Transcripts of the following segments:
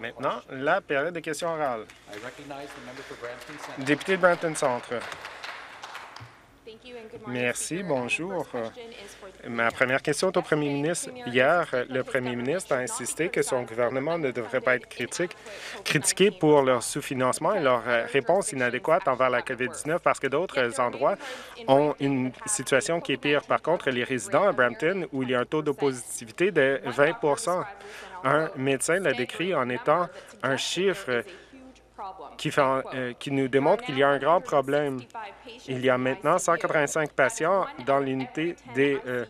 Maintenant, la période de questions orales. Député de Brampton Centre. Merci, bonjour. Ma première question est au premier ministre. Hier, le premier ministre a insisté que son gouvernement ne devrait pas être critique, critiqué pour leur sous-financement et leur réponse inadéquate envers la COVID-19 parce que d'autres endroits ont une situation qui est pire. Par contre, les résidents à Brampton, où il y a un taux de positivité de 20% un médecin l'a décrit en étant un chiffre qui, euh, qui nous démontre qu'il y a un grand problème. Il y a maintenant 185 patients dans l'unité des euh,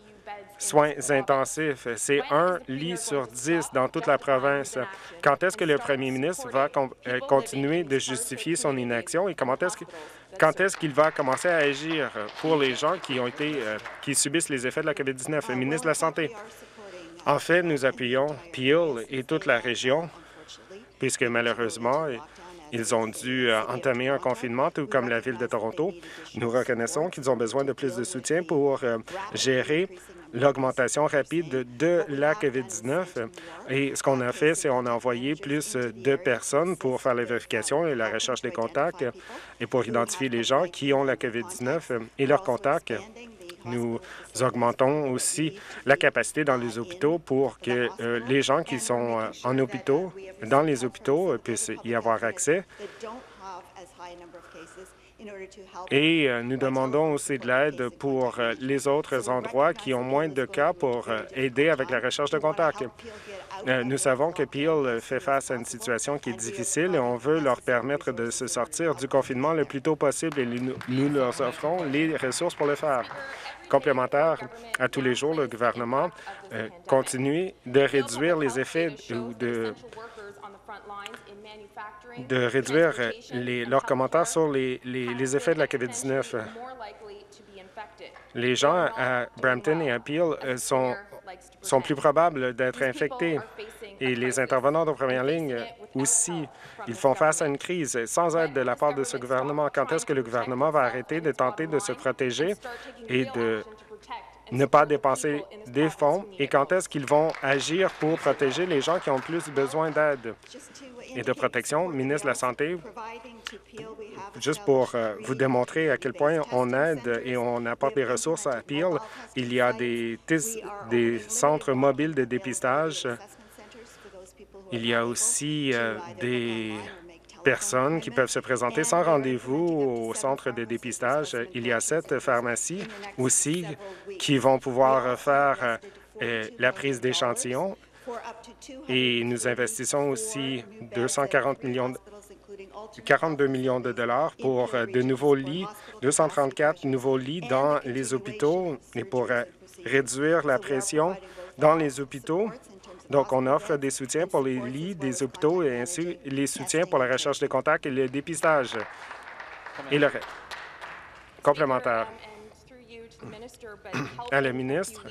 soins intensifs. C'est un lit sur dix dans toute la province. Quand est-ce que le premier ministre va euh, continuer de justifier son inaction et comment est-ce que quand est-ce qu'il va commencer à agir pour les gens qui ont été qui subissent les effets de la COVID-19? Le ministre de la Santé. En fait, nous appuyons Peel et toute la région, puisque malheureusement, ils ont dû euh, entamer un confinement, tout comme la Ville de Toronto. Nous reconnaissons qu'ils ont besoin de plus de soutien pour euh, gérer l'augmentation rapide de la COVID-19. Et ce qu'on a fait, c'est qu'on a envoyé plus de personnes pour faire la vérification et la recherche des contacts et pour identifier les gens qui ont la COVID-19 et leurs contacts. Nous augmentons aussi la capacité dans les hôpitaux pour que euh, les gens qui sont euh, en hôpitaux, dans les hôpitaux, euh, puissent y avoir accès. Et nous demandons aussi de l'aide pour les autres endroits qui ont moins de cas pour aider avec la recherche de contacts. Nous savons que Peel fait face à une situation qui est difficile et on veut leur permettre de se sortir du confinement le plus tôt possible et nous leur offrons les ressources pour le faire. Complémentaire à tous les jours, le gouvernement euh, continue de réduire les effets ou de, de réduire les, leurs commentaires sur les, les, effets de la COVID-19. Les gens à Brampton et à Peel euh, sont, sont plus probables d'être infectés et les intervenants de première ligne aussi. Ils font face à une crise sans aide de la part de ce gouvernement. Quand est-ce que le gouvernement va arrêter de tenter de se protéger et de ne pas dépenser des fonds et quand est-ce qu'ils vont agir pour protéger les gens qui ont plus besoin d'aide? Et de protection. Ministre de la Santé, juste pour euh, vous démontrer à quel point on aide et on apporte des ressources à Peel, il y a des, des centres mobiles de dépistage. Il y a aussi euh, des personnes qui peuvent se présenter sans rendez-vous au centre de dépistage. Il y a sept pharmacies aussi qui vont pouvoir faire euh, la prise d'échantillons et nous investissons aussi 240 millions 42 millions de dollars pour euh, de nouveaux lits, 234 nouveaux lits dans les hôpitaux et pour réduire la pression dans les hôpitaux donc, on offre des soutiens pour les lits des hôpitaux et ainsi les soutiens pour la recherche de contacts et le dépistage. Et le complémentaire à la ministre,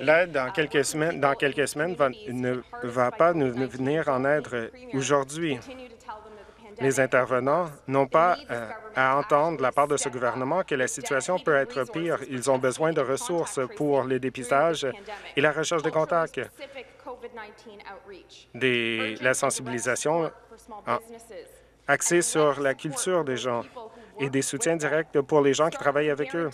l'aide dans quelques semaines, dans quelques semaines ne va pas nous venir en aide aujourd'hui. Les intervenants n'ont pas euh, à entendre de la part de ce gouvernement que la situation peut être pire. Ils ont besoin de ressources pour les dépistages et la recherche de contacts, la sensibilisation axée sur la culture des gens et des soutiens directs pour les gens qui travaillent avec eux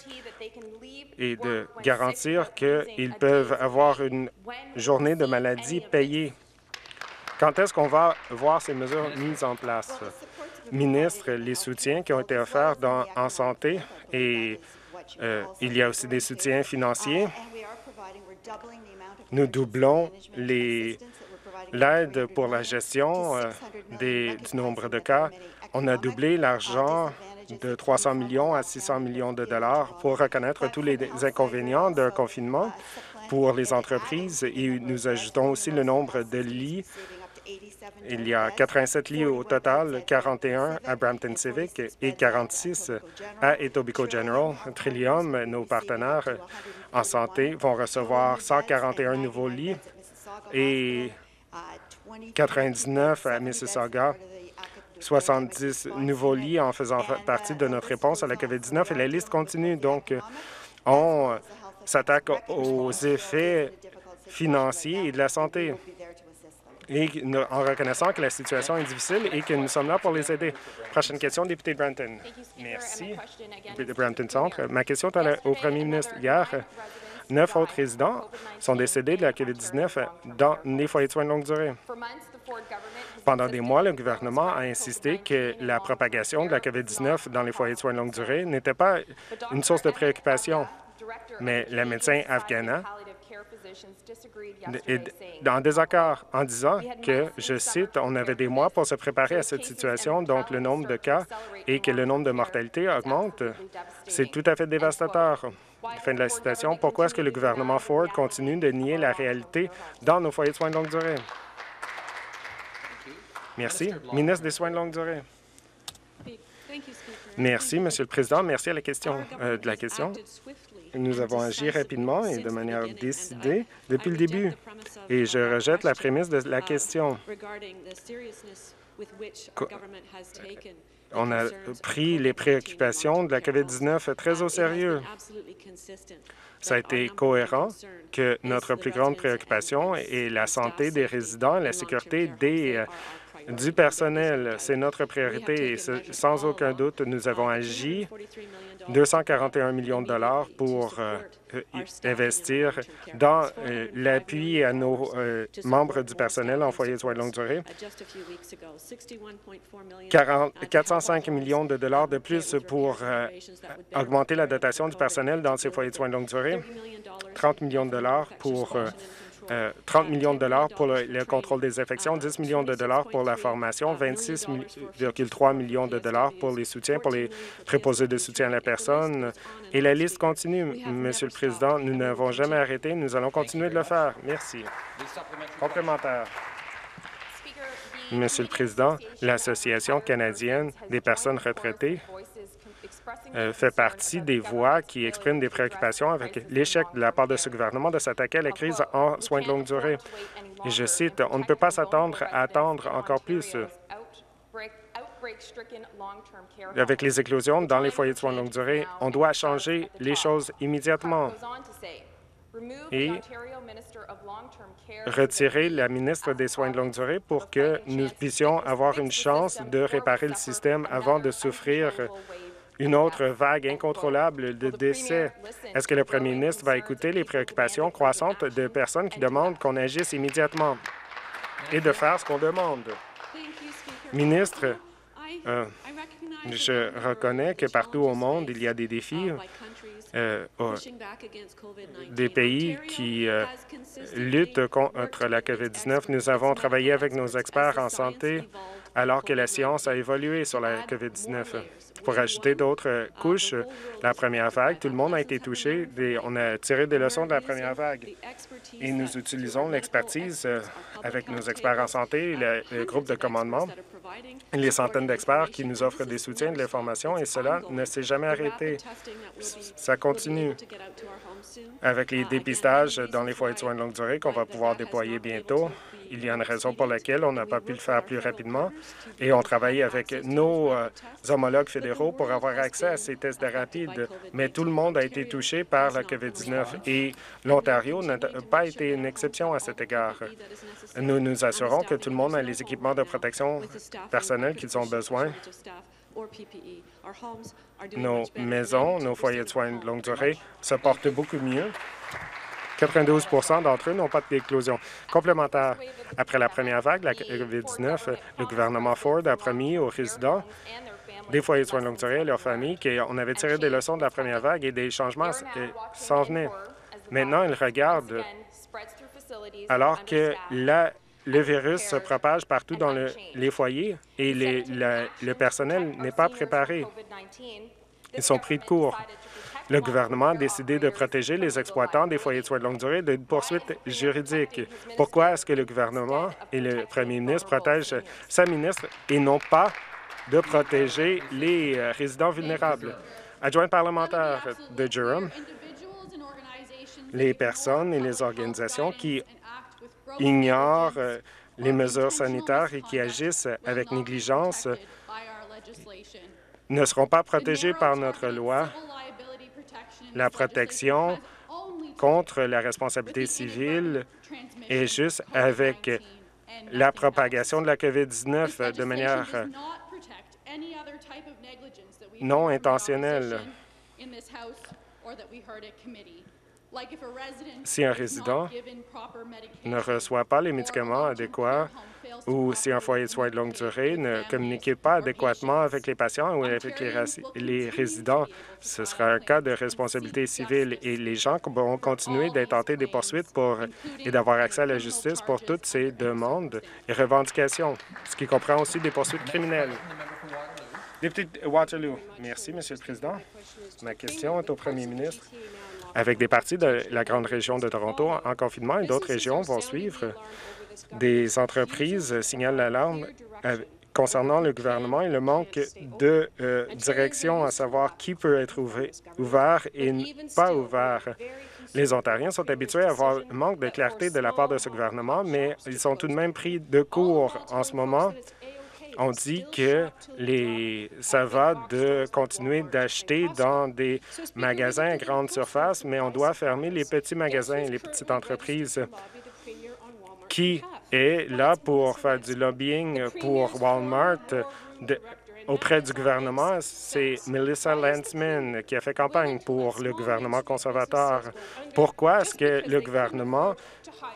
et de garantir qu'ils peuvent avoir une journée de maladie payée quand est-ce qu'on va voir ces mesures mises en place? Ministre, les soutiens qui ont été offerts en santé et euh, il y a aussi des soutiens financiers. Nous doublons l'aide pour la gestion euh, du nombre de cas. On a doublé l'argent de 300 millions à 600 millions de dollars pour reconnaître tous les inconvénients d'un confinement pour les entreprises et nous ajoutons aussi le nombre de lits il y a 87 lits au total, 41 à Brampton Civic et 46 à Etobicoke General. Trillium, nos partenaires en santé, vont recevoir 141 nouveaux lits et 99 à Mississauga, 70 nouveaux lits en faisant partie de notre réponse à la COVID-19 et la liste continue. Donc, on s'attaque aux effets financiers et de la santé. Et en reconnaissant que la situation est difficile et que nous sommes là pour les aider. Prochaine question, député de Brampton. Merci. De Brampton Centre. Ma question est au premier ministre. Hier, neuf autres résidents sont décédés de la COVID-19 dans les foyers de soins de longue durée. Pendant des mois, le gouvernement a insisté que la propagation de la COVID-19 dans les foyers de soins de longue durée n'était pas une source de préoccupation. Mais la médecin afghana en désaccord en disant que, je cite, on avait des mois pour se préparer à cette situation, donc le nombre de cas et que le nombre de mortalités augmente. C'est tout à fait dévastateur. Fin de la citation. Pourquoi est-ce que le gouvernement Ford continue de nier la réalité dans nos foyers de soins de longue durée? Merci. Ministre des Soins de longue durée. Merci, Monsieur le Président. Merci à la question, euh, de la question. Nous avons agi rapidement et de manière décidée depuis le début, et je rejette la prémisse de la question. On a pris les préoccupations de la COVID-19 très au sérieux. Ça a été cohérent que notre plus grande préoccupation est la santé des résidents, la sécurité des euh, du personnel. C'est notre priorité et sans aucun doute, nous avons agi 241 millions de dollars pour euh, euh, investir dans euh, l'appui à nos membres du personnel en foyer de soins de longue durée. 405 millions de dollars de plus pour augmenter la dotation du personnel dans ces foyers de soins de longue durée. 30 millions de dollars pour 30 euh, millions de dollars pour le, contrôle des infections, 10 millions de dollars pour la formation, 26,3 millions de dollars pour les soutiens, pour les préposés de soutien à la personne. Et la liste continue, Monsieur le Président. Nous n'avons jamais arrêté. Nous allons continuer de le faire. Merci. Complémentaire. Monsieur le Président, l'Association canadienne des personnes retraitées fait partie des voix qui expriment des préoccupations avec l'échec de la part de ce gouvernement de s'attaquer à la crise en soins de longue durée. Je cite, « On ne peut pas s'attendre à attendre encore plus avec les éclosions dans les foyers de soins de longue durée. On doit changer les choses immédiatement et retirer la ministre des Soins de longue durée pour que nous puissions avoir une chance de réparer le système avant de souffrir une autre vague incontrôlable de décès. Est-ce que le premier ministre va écouter les préoccupations croissantes de personnes qui demandent qu'on agisse immédiatement et de faire ce qu'on demande? Ministre, euh, je reconnais que partout au monde, il y a des défis. Euh, des pays qui euh, luttent contre la COVID-19. Nous avons travaillé avec nos experts en santé alors que la science a évolué sur la COVID-19. Pour ajouter d'autres couches, la première vague, tout le monde a été touché. on a tiré des leçons de la première vague. Et nous utilisons l'expertise euh, avec nos experts en santé, le, le groupe de commandement, les centaines d'experts qui nous offrent des soutiens de l'information, et cela ne s'est jamais arrêté. Ça continue avec les dépistages dans les foyers de soins de longue durée qu'on va pouvoir déployer bientôt. Il y a une raison pour laquelle on n'a pas pu le faire plus rapidement et on travaille avec nos euh, homologues fédéraux pour avoir accès à ces tests rapides. Mais tout le monde a été touché par la COVID-19 et l'Ontario n'a pas été une exception à cet égard. Nous nous assurons que tout le monde a les équipements de protection personnelle qu'ils ont besoin nos maisons, nos foyers de soins de longue durée se portent beaucoup mieux 92% d'entre eux n'ont pas d'éclosion complémentaire. Après la première vague, la COVID-19, le gouvernement Ford a promis aux résidents des foyers de soins de longue durée et leurs familles qu'on avait tiré des leçons de la première vague et des changements s'en venaient. Maintenant, ils regardent alors que le virus se propage partout dans les foyers et le personnel n'est pas préparé. Ils sont pris de court. Le gouvernement a décidé de protéger les exploitants des foyers de soins de longue durée d'une poursuite juridique. Pourquoi est-ce que le gouvernement et le premier ministre protègent sa ministre et non pas de protéger les euh, résidents vulnérables? Adjoint parlementaire de Durham, les personnes et les organisations qui ignorent euh, les mesures sanitaires et qui agissent avec négligence ne seront pas protégés par notre loi la protection contre la responsabilité civile est juste avec la propagation de la COVID-19 de manière non intentionnelle. Si un résident ne reçoit pas les médicaments adéquats ou si un foyer de soins de longue durée ne communique pas adéquatement avec les patients ou avec les, résidents, ce sera un cas de responsabilité civile et les gens vont continuer d'intenter des poursuites pour, et d'avoir accès à la justice pour toutes ces demandes et revendications, ce qui comprend aussi des poursuites criminelles. Député Waterloo. Merci, Monsieur le Président. Ma question est au premier ministre. Avec des parties de la grande région de Toronto en confinement et d'autres régions vont suivre, des entreprises signalent l'alarme euh, concernant le gouvernement et le manque de euh, direction, à savoir qui peut être ouvert et pas ouvert. Les Ontariens sont habitués à avoir un manque de clarté de la part de ce gouvernement, mais ils sont tout de même pris de court en ce moment on dit que les, ça va de continuer d'acheter dans des magasins à grande surface, mais on doit fermer les petits magasins, les petites entreprises. Qui est là pour faire du lobbying pour Walmart auprès du gouvernement, c'est Melissa Landsman qui a fait campagne pour le gouvernement conservateur. Pourquoi est-ce que le gouvernement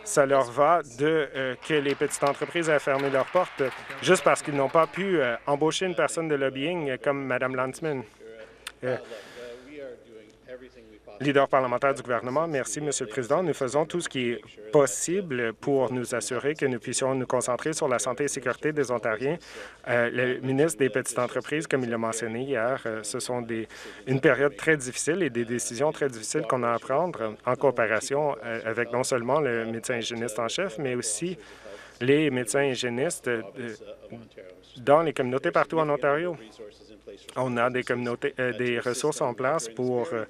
ça leur va de euh, que les petites entreprises aient fermé leurs portes juste parce qu'ils n'ont pas pu euh, embaucher une personne de lobbying comme Mme Landsman? Euh, leader parlementaire du gouvernement, merci, Monsieur le Président. Nous faisons tout ce qui est possible pour nous assurer que nous puissions nous concentrer sur la santé et sécurité des Ontariens. Euh, le ministre des Petites entreprises, comme il l'a mentionné hier, euh, ce sont des, une période très difficile et des décisions très difficiles qu'on a à prendre en coopération euh, avec non seulement le médecin hygiéniste en chef, mais aussi les médecins hygiénistes dans les communautés partout en Ontario. On a des, communautés, euh, des ressources en place pour euh,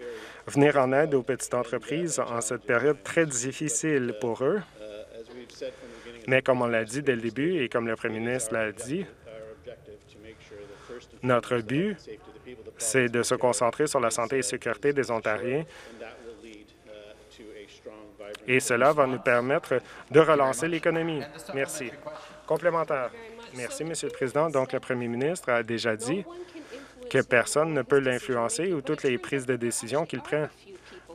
venir en aide aux petites entreprises en cette période très difficile pour eux. Mais comme on l'a dit dès le début et comme le premier ministre l'a dit, notre but, c'est de se concentrer sur la santé et sécurité des Ontariens et cela va nous permettre de relancer l'économie. Merci. Complémentaire. Merci, Monsieur le Président. Donc, le premier ministre a déjà dit que personne ne peut l'influencer ou toutes les prises de décision qu'il prend.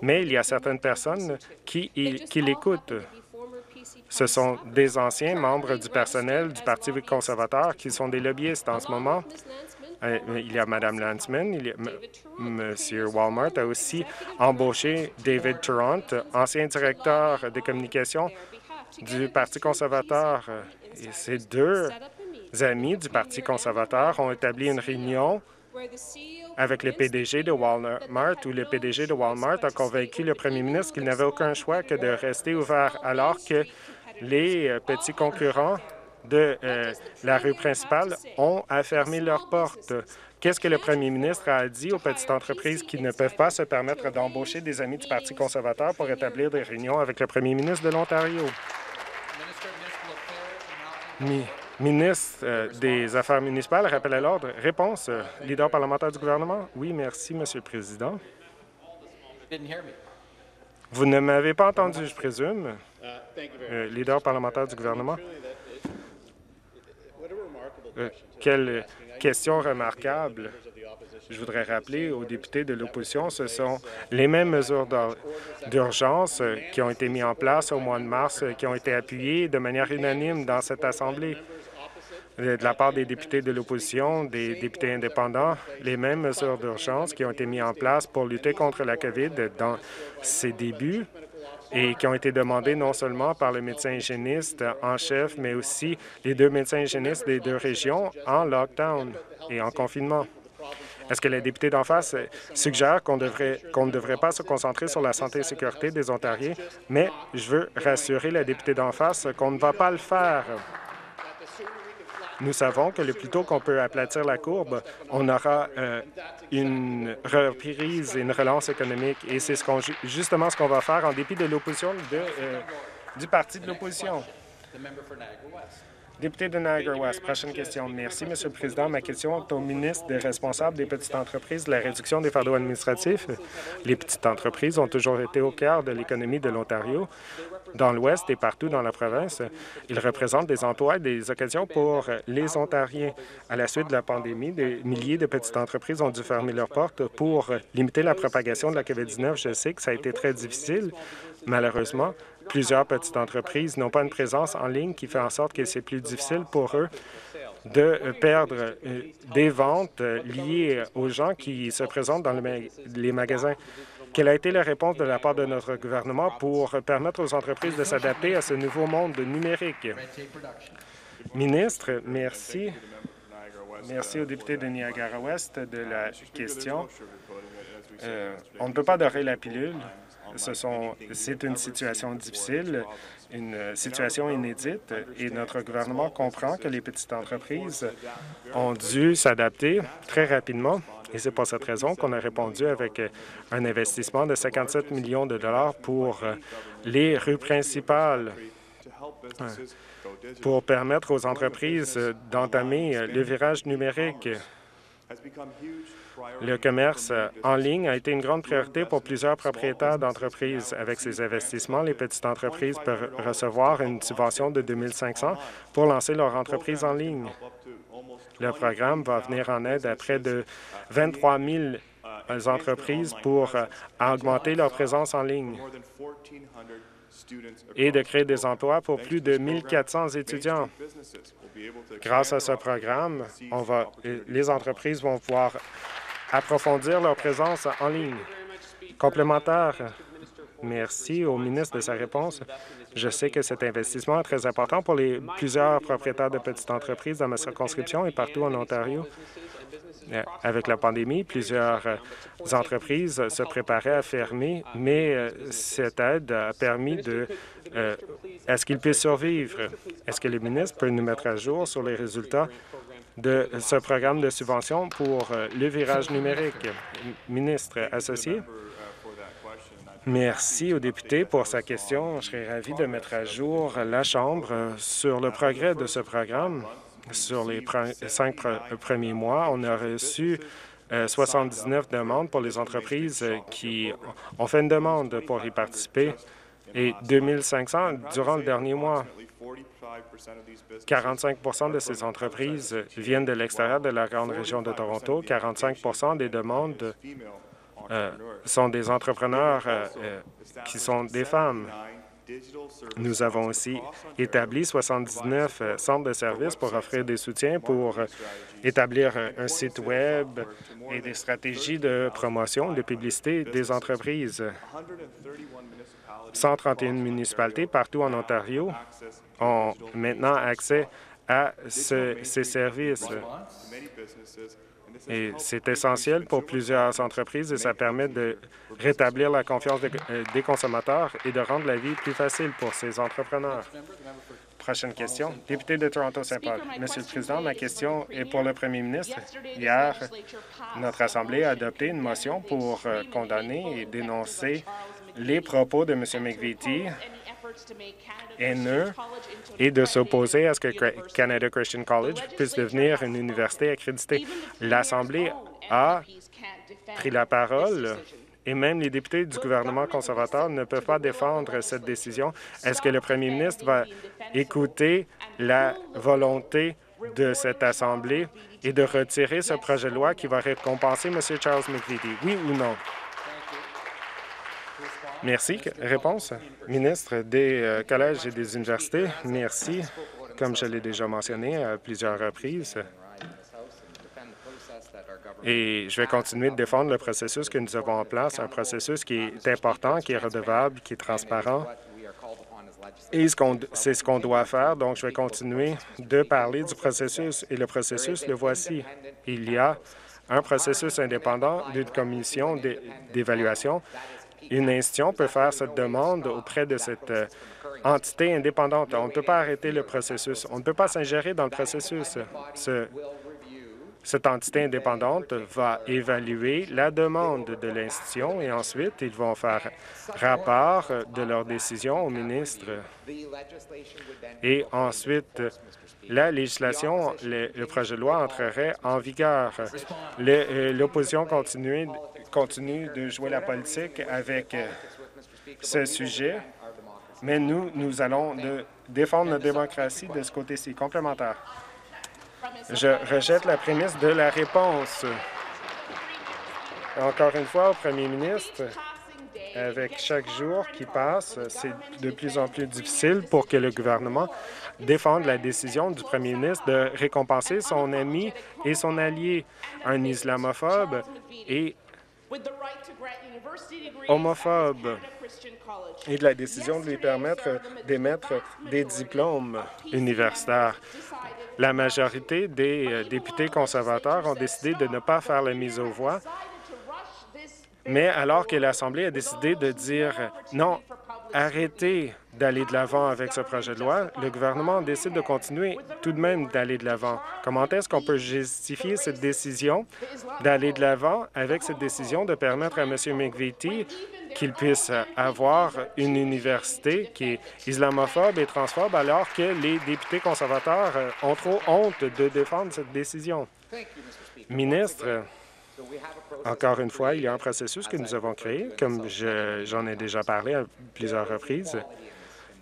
Mais il y a certaines personnes qui, l'écoutent. Ce sont des anciens membres du personnel du Parti conservateur qui sont des lobbyistes en ce moment. Euh, il y a Mme Landsman, il M. Walmart a aussi embauché David Tarrant, ancien directeur des communications du Parti conservateur. Et ces deux amis du Parti conservateur ont établi une réunion avec le PDG de Walmart, où le PDG de Walmart a convaincu le premier ministre qu'il n'avait aucun choix que de rester ouvert, alors que les euh, petits concurrents de euh, la rue principale ont fermer leurs portes. Qu'est-ce que le premier ministre a dit aux petites entreprises qui ne peuvent pas se permettre d'embaucher des amis du Parti conservateur pour établir des réunions avec le premier ministre de l'Ontario? Ministre euh, des Affaires municipales, rappel à l'ordre. Réponse, euh, leader parlementaire du gouvernement. Oui, merci, Monsieur le Président. Vous ne m'avez pas entendu, je présume. Euh, leader parlementaire du gouvernement. quelle question remarquable. Je voudrais rappeler aux députés de l'opposition, ce sont les mêmes mesures d'urgence qui ont été mises en place au mois de mars, qui ont été appuyées de manière unanime dans cette Assemblée de la part des députés de l'opposition, des députés indépendants, les mêmes mesures d'urgence qui ont été mises en place pour lutter contre la COVID dans ses débuts et qui ont été demandées non seulement par le médecin hygiéniste en chef, mais aussi les deux médecins hygiénistes des deux régions en lockdown et en confinement. Est-ce que les députés d'en face suggèrent qu'on ne devrait pas se concentrer sur la santé et sécurité des Ontariens, mais je veux rassurer la députée d'en face qu'on ne va pas le faire. Nous savons que le plus tôt qu'on peut aplatir la courbe, on aura euh, une reprise et une relance économique. Et c'est ce justement ce qu'on va faire en dépit de l'opposition euh, du parti de l'opposition. Député de Niagara-West, prochaine question. Merci, Monsieur le Président. Ma question est au ministre des responsables des petites entreprises de la réduction des fardeaux administratifs. Les petites entreprises ont toujours été au cœur de l'économie de l'Ontario, dans l'Ouest et partout dans la province. Ils représentent des emplois et des occasions pour les Ontariens. À la suite de la pandémie, des milliers de petites entreprises ont dû fermer leurs portes pour limiter la propagation de la COVID-19. Je sais que ça a été très difficile, malheureusement, Plusieurs petites entreprises n'ont pas une présence en ligne qui fait en sorte que c'est plus difficile pour eux de perdre euh, des ventes euh, liées aux gens qui se présentent dans les magasins. Quelle a été la réponse de la part de notre gouvernement pour permettre aux entreprises de s'adapter à ce nouveau monde numérique? Ministre, merci. Merci au député de Niagara-Ouest de la question. Euh, on ne peut pas dorer la pilule. C'est une situation difficile, une situation inédite, et notre gouvernement comprend que les petites entreprises ont dû s'adapter très rapidement. Et c'est pour cette raison qu'on a répondu avec un investissement de 57 millions de dollars pour les rues principales pour permettre aux entreprises d'entamer le virage numérique. Le commerce en ligne a été une grande priorité pour plusieurs propriétaires d'entreprises. Avec ces investissements, les petites entreprises peuvent recevoir une subvention de 2 500 pour lancer leur entreprise en ligne. Le programme va venir en aide à près de 23 000 entreprises pour augmenter leur présence en ligne et de créer des emplois pour plus de 1 400 étudiants. Grâce à ce programme, les entreprises vont pouvoir approfondir leur présence en ligne. Complémentaire, merci au ministre de sa réponse. Je sais que cet investissement est très important pour les plusieurs propriétaires de petites entreprises dans ma circonscription et partout en Ontario. Euh, avec la pandémie, plusieurs euh, entreprises se préparaient à fermer, mais euh, cette aide a permis de... Est-ce qu'ils puissent survivre? Est-ce que le ministre peut nous mettre à jour sur les résultats de ce programme de subvention pour euh, le virage numérique. Ministre associé. Merci au député pour sa question. Je serais ravi de mettre à jour la Chambre sur le progrès de ce programme. Sur les cinq premiers mois, on a reçu 79 euh, demandes pour les entreprises qui ont fait une demande pour y participer et 2500 durant le dernier mois. 45% de ces entreprises viennent de l'extérieur de la grande région de Toronto. 45% des demandes euh, sont des entrepreneurs euh, euh, qui sont des femmes. Nous avons aussi établi 79 centres de services pour offrir des soutiens pour établir un, site Web et des stratégies de promotion, de publicité des entreprises. 131 municipalités partout en Ontario ont maintenant accès à ces services. Et c'est essentiel pour plusieurs entreprises et ça permet de rétablir la confiance euh, des consommateurs et de rendre la vie plus facile pour ces entrepreneurs. Prochaine question. Député de Toronto-Saint-Paul. Monsieur le Président, ma question est pour le premier ministre. Hier, notre Assemblée a adopté une motion pour euh, condamner et dénoncer les propos de M. McVitie haineux et de s'opposer à ce que Canada Christian College puisse devenir une université accréditée. L'Assemblée a pris la parole et même les députés du gouvernement conservateur ne peuvent pas défendre cette décision. Est-ce que le premier ministre va écouter la volonté de cette Assemblée et de retirer ce projet de loi qui va récompenser M. Charles McVitie? Oui ou non? Merci. Réponse, ministre des euh, collèges et des universités. Merci. Comme je l'ai déjà mentionné à plusieurs reprises, et je vais continuer de défendre le processus que nous avons en place, un processus qui est important, qui est redevable, qui est transparent. Et c'est ce qu'on doit faire, donc je vais continuer de parler du processus. Et le processus, le voici. Il y a un processus indépendant d'une commission d'évaluation une institution peut faire cette demande auprès de cette euh, entité indépendante. On ne peut pas arrêter le processus. On ne peut pas s'ingérer dans le processus. Ce cette entité indépendante va évaluer la demande de l'institution et ensuite ils vont faire rapport de leur décision au ministre. Et ensuite, la législation, le, projet de loi entrerait en vigueur. Euh, l'opposition continue, continue de jouer la politique avec euh, ce sujet, mais nous, nous allons défendre notre démocratie de ce côté-ci. Complémentaire. Je rejette la prémisse de la réponse. Encore une fois, au premier ministre, avec chaque jour qui passe, c'est de plus en plus difficile pour que le gouvernement défende la décision du premier ministre de récompenser son ami et son allié, un islamophobe et homophobe, et de la décision de lui permettre d'émettre des diplômes universitaires. La majorité des euh, députés conservateurs ont décidé de ne pas faire la mise aux voix, mais alors que l'Assemblée a décidé de dire non, arrêtez d'aller de l'avant avec ce projet de loi, le gouvernement décide de continuer tout de même d'aller de l'avant. Comment est-ce qu'on peut justifier cette décision d'aller de l'avant avec cette décision de permettre à M. McVitie qu'il puisse avoir une université qui est islamophobe et transphobe alors que les députés conservateurs ont trop honte de défendre cette décision? Ministre, encore une fois, il y a un processus que nous avons créé, comme j'en ai déjà parlé à plusieurs reprises.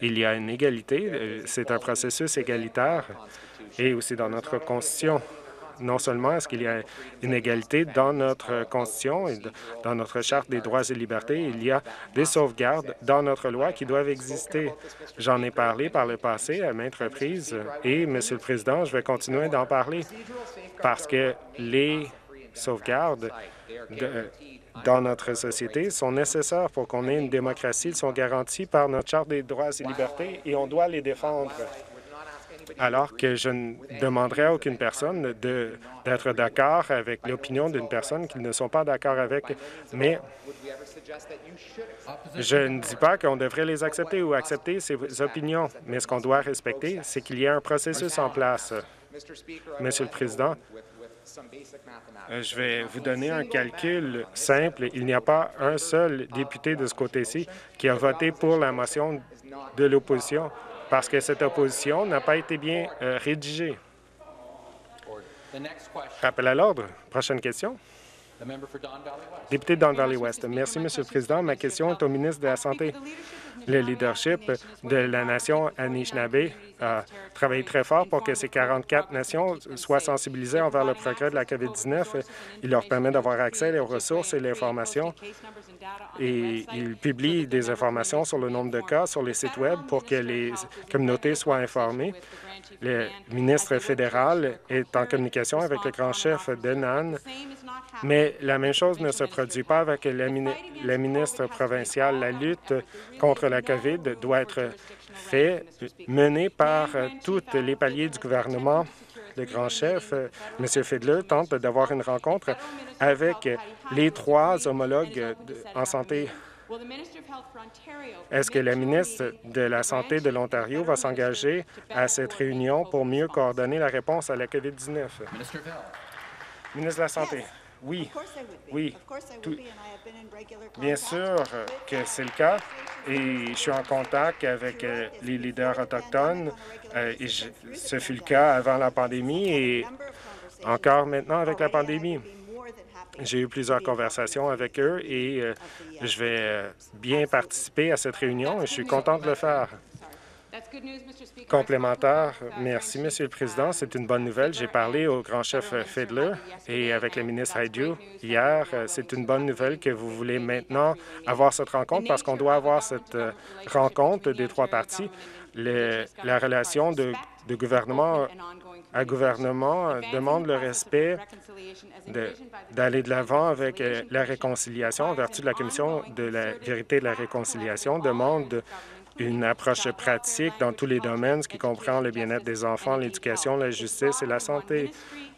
Il y a une égalité, euh, c'est un processus égalitaire et aussi dans notre Constitution non seulement est-ce qu'il y a une égalité dans notre Constitution et dans notre Charte des droits et libertés, il y a des sauvegardes dans notre loi qui doivent exister. J'en ai parlé par le passé à maintes reprises et, Monsieur le Président, je vais continuer d'en parler parce que les sauvegardes dans notre société sont nécessaires pour qu'on ait une démocratie. Ils sont garantis par notre Charte des droits et libertés et on doit les défendre alors que je ne demanderai à aucune personne d'être d'accord avec l'opinion d'une personne qu'ils ne sont pas d'accord avec. Mais je ne dis pas qu'on devrait les accepter ou accepter ces opinions, mais ce qu'on doit respecter, c'est qu'il y a un processus en place. Monsieur le Président, je vais vous donner un calcul simple. Il n'y a pas un seul député de ce côté-ci qui a voté pour la motion de l'opposition parce que cette opposition n'a pas été bien euh, rédigée. Rappel à l'ordre. Prochaine question. Député de Don Valley West. Merci, Monsieur le Président. Ma question est au ministre de la Santé. Le leadership de la nation Anishinaabe a travaillé très fort pour que ces 44 nations soient sensibilisées envers le progrès de la COVID-19. Il leur permet d'avoir accès aux ressources et l'information et il publie des informations sur le nombre de cas sur les sites Web pour que les communautés soient informées. Le ministre fédéral est en communication avec le grand chef d'Enan, mais la même chose ne se produit pas avec la, ministre provinciale. La lutte contre la COVID doit être faite, menée par tous les paliers du gouvernement le grand chef, M. Fiedler, tente d'avoir une rencontre avec les trois homologues en santé. Est-ce que la ministre de la Santé de l'Ontario va s'engager à cette réunion pour mieux coordonner la réponse à la COVID-19? Ministre de la Santé. Oui, oui, bien sûr que c'est le cas et je suis en contact avec euh, les leaders autochtones. Euh, et ce fut le cas avant la pandémie et encore maintenant avec la pandémie. J'ai eu plusieurs conversations avec eux et euh, je vais bien participer à cette réunion et je suis content de le faire. Complémentaire. Merci, Monsieur le Président. C'est une bonne nouvelle. J'ai parlé au grand chef Fiedler et avec le ministre Haidu hier. C'est une bonne nouvelle que vous voulez maintenant avoir cette rencontre parce qu'on doit avoir cette euh, rencontre des trois parties. la relation de, gouvernement à gouvernement demande le respect d'aller de l'avant avec euh, la réconciliation en vertu de la Commission de la vérité et de la réconciliation, demande une approche pratique dans tous les domaines, ce qui comprend le bien-être des enfants, l'éducation, la justice et la santé.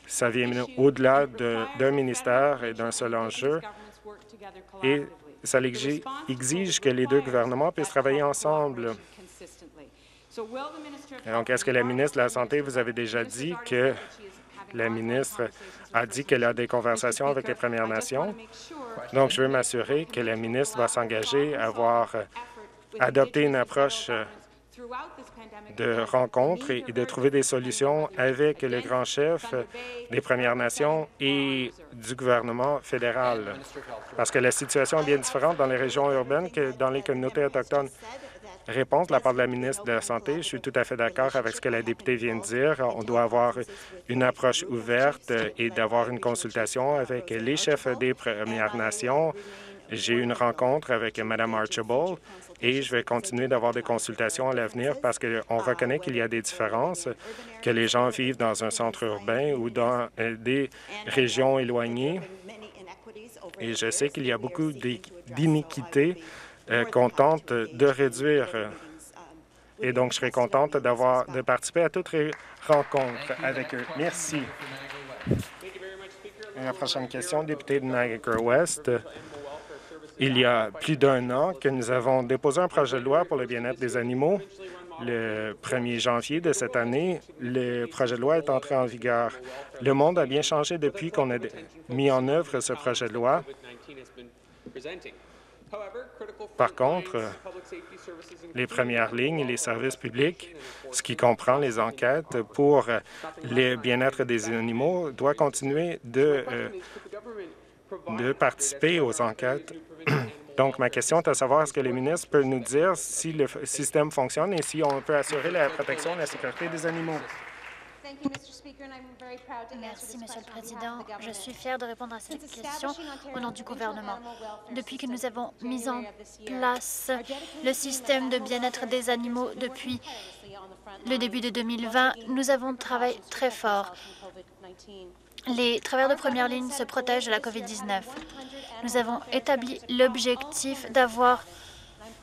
Ça vient au-delà d'un ministère et d'un seul enjeu, et ça exige que les deux gouvernements puissent travailler ensemble. Donc, est-ce que la ministre de la Santé vous avez déjà dit que La ministre a dit qu'elle a des conversations avec les Premières Nations. Donc, je veux m'assurer que la ministre va s'engager à avoir adopté une approche de rencontres et de trouver des solutions avec le grand chef des Premières Nations et du gouvernement fédéral. Parce que la situation est bien différente dans les régions urbaines que dans les communautés autochtones. Réponse de la part de la ministre de la Santé. Je suis tout à fait d'accord avec ce que la députée vient de dire. On doit avoir une approche ouverte et d'avoir une consultation avec les chefs des Premières Nations. J'ai eu une rencontre avec Mme Archibald et je vais continuer d'avoir des consultations à l'avenir parce qu'on reconnaît qu'il y a des différences, que les gens vivent dans un centre urbain ou dans euh, des régions éloignées. Et je sais qu'il y a beaucoup d'iniquités euh, qu'on tente de réduire. Et donc, je serai contente d'avoir de participer à toutes les rencontres avec eux. Merci. la prochaine question, député de Niagara West. Il y a plus d'un an que nous avons déposé un projet de loi pour le bien-être des animaux. Le 1er janvier de cette année, le projet de loi est entré en vigueur. Le monde a bien changé depuis qu'on a mis en œuvre ce projet de loi. Par contre, les premières lignes et les services publics, ce qui comprend les enquêtes pour le bien-être des animaux, doit continuer de, euh, de participer aux enquêtes. donc, ma question est à savoir, est-ce que le ministre peut nous dire si le système fonctionne et si on peut assurer la protection et la sécurité des animaux? Merci, Monsieur le Président. Je suis fier de répondre à cette question au nom du gouvernement. Depuis que nous avons mis en place le système de bien-être des animaux depuis le début de 2020, nous avons travaillé très fort. Les travailleurs de première ligne se protègent de la COVID-19. Nous avons établi l'objectif d'avoir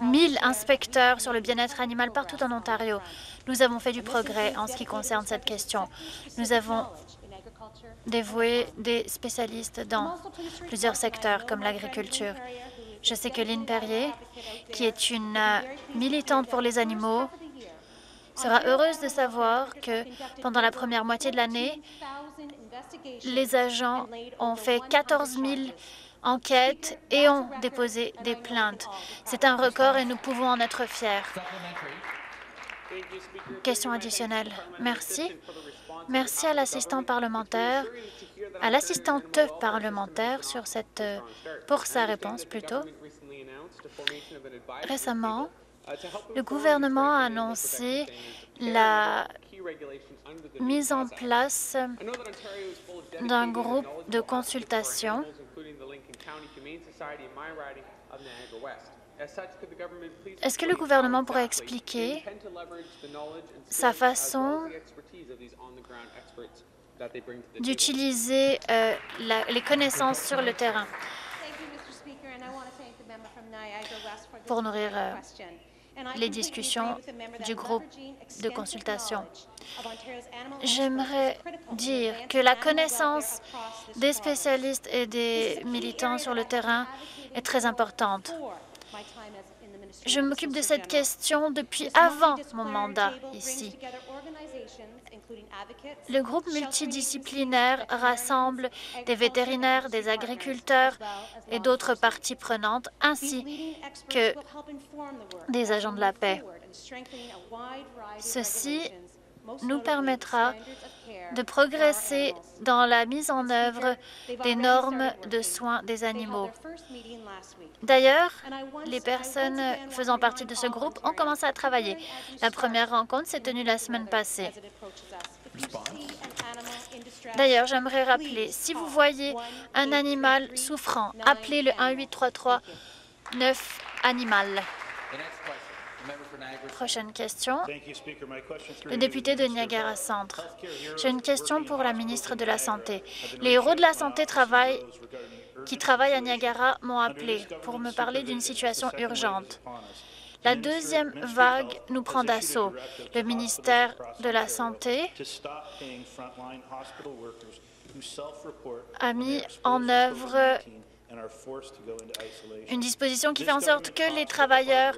1000 inspecteurs sur le bien-être animal partout en Ontario. Nous avons fait du progrès en ce qui concerne cette question. Nous avons dévoué des spécialistes dans plusieurs secteurs comme l'agriculture. Je sais que Lynn Perrier, qui est une euh, militante pour les animaux, sera heureuse de savoir que pendant la première moitié de l'année, les agents ont fait 14 000 enquêtes et ont déposé des plaintes. C'est un record et nous pouvons en être fiers. Question additionnelle. Merci. Merci à l'assistant parlementaire, à l'assistante parlementaire cette, pour sa réponse plutôt. Récemment, le gouvernement a annoncé la mise en place d'un groupe de consultation est-ce que le gouvernement pourrait expliquer sa façon d'utiliser euh, les connaissances sur le terrain pour nourrir euh, les discussions du groupe de consultation. J'aimerais dire que la connaissance des spécialistes et des militants sur le terrain est très importante. Je m'occupe de cette question depuis avant mon mandat ici. Le groupe multidisciplinaire rassemble des vétérinaires, des agriculteurs et d'autres parties prenantes, ainsi que des agents de la paix. Ceci nous permettra de progresser dans la mise en œuvre des normes de soins des animaux. D'ailleurs, les personnes faisant partie de ce groupe ont commencé à travailler. La première rencontre s'est tenue la semaine passée. D'ailleurs, j'aimerais rappeler, si vous voyez un animal souffrant, appelez le 1833 9 animal. Prochaine question. Le député de Niagara Centre. J'ai une question pour la ministre de la Santé. Les héros de la santé qui travaillent à Niagara m'ont appelé pour me parler d'une situation urgente. La deuxième vague nous prend d'assaut. Le ministère de la Santé a mis en œuvre une disposition qui fait en sorte que les travailleurs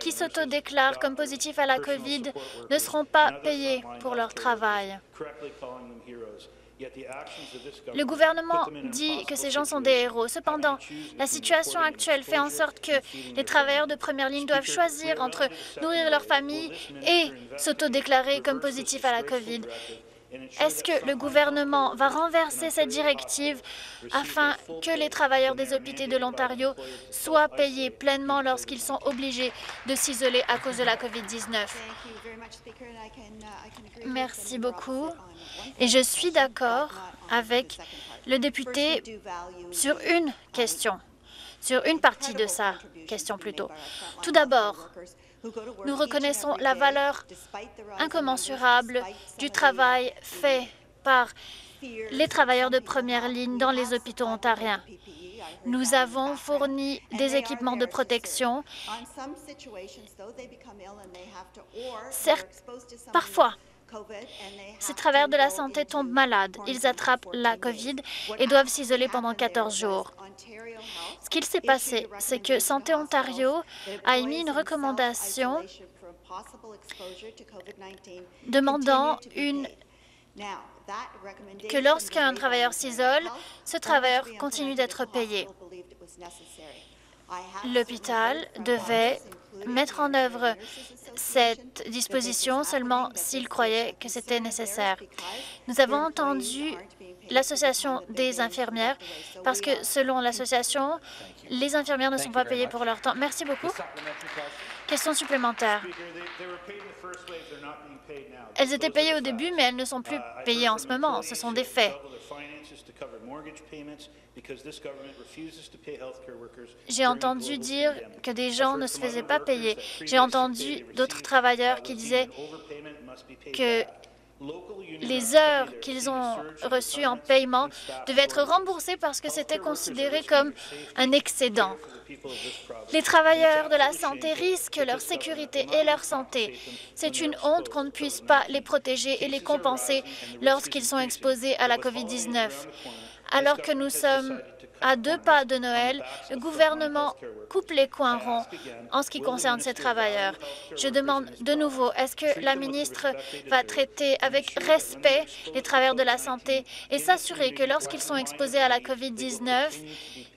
qui s'autodéclarent comme positifs à la COVID ne seront pas payés pour leur travail. Le gouvernement dit que ces gens sont des héros. Cependant, la situation actuelle fait en sorte que les travailleurs de première ligne doivent choisir entre nourrir leur famille et s'autodéclarer comme positifs à la COVID. Est-ce que le gouvernement va renverser cette directive afin que les travailleurs des hôpitaux de l'Ontario soient payés pleinement lorsqu'ils sont obligés de s'isoler à cause de la COVID-19? Merci beaucoup. Et je suis d'accord avec le député sur une question, sur une partie de sa question plutôt. Tout d'abord, nous reconnaissons la valeur incommensurable du travail fait par les travailleurs de première ligne dans les hôpitaux ontariens. Nous avons fourni des équipements de protection. parfois, ces travailleurs de la santé tombent malades. Ils attrapent la COVID et doivent s'isoler pendant 14 jours. Ce qu'il s'est passé, c'est que Santé Ontario a émis une recommandation demandant une que lorsqu'un travailleur s'isole, ce travailleur continue d'être payé. L'hôpital devait mettre en œuvre cette disposition seulement s'il croyait que c'était nécessaire. Nous avons entendu l'Association des infirmières parce que, selon l'association, les infirmières ne sont pas payées pour leur temps. Merci beaucoup. Question supplémentaire. Elles étaient payées au début, mais elles ne sont plus payées en ce moment. Ce sont des faits. J'ai entendu dire que des gens ne se faisaient pas payer. J'ai entendu d'autres travailleurs qui disaient que les heures qu'ils ont reçues en paiement devaient être remboursées parce que c'était considéré comme un excédent. Les travailleurs de la santé risquent leur sécurité et leur santé. C'est une honte qu'on ne puisse pas les protéger et les compenser lorsqu'ils sont exposés à la COVID-19. Alors que nous sommes à deux pas de Noël, le gouvernement coupe les coins ronds en ce qui concerne ces travailleurs. Je demande de nouveau, est-ce que la ministre va traiter avec respect les travailleurs de la santé et s'assurer que lorsqu'ils sont exposés à la COVID-19,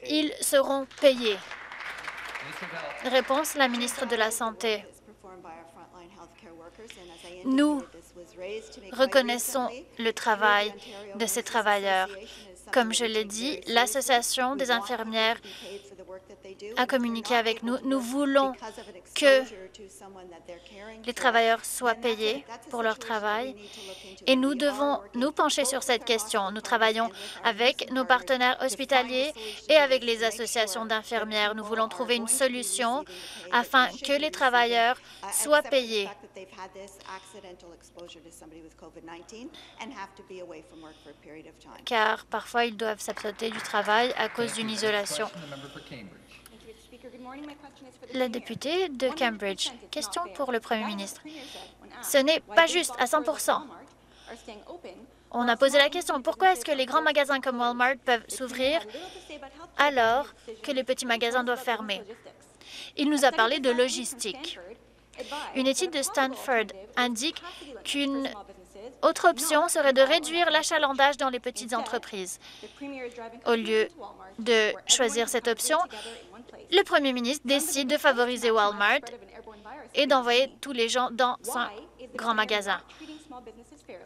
ils seront payés? Réponse, la ministre de la Santé. Nous reconnaissons le travail de ces travailleurs. Comme je l'ai dit, l'Association des infirmières a communiqué avec nous. Nous voulons que les travailleurs soient payés pour leur travail. et nous devons nous pencher sur cette question. Nous travaillons avec nos partenaires hospitaliers et avec les associations d'infirmières. Nous voulons trouver une solution afin que les travailleurs soient payés. car parfois ils doivent s'absenter du travail à cause d'une isolation. La députée de Cambridge. Question pour le Premier ministre. Ce n'est pas juste à 100% On a posé la question, pourquoi est-ce que les grands magasins comme Walmart peuvent s'ouvrir alors que les petits magasins doivent fermer? Il nous a parlé de logistique. Une étude de Stanford indique qu'une autre option serait de réduire l'achalandage dans les petites entreprises. Au lieu de choisir cette option, le premier ministre décide de favoriser Walmart et d'envoyer tous les gens dans un grand magasin.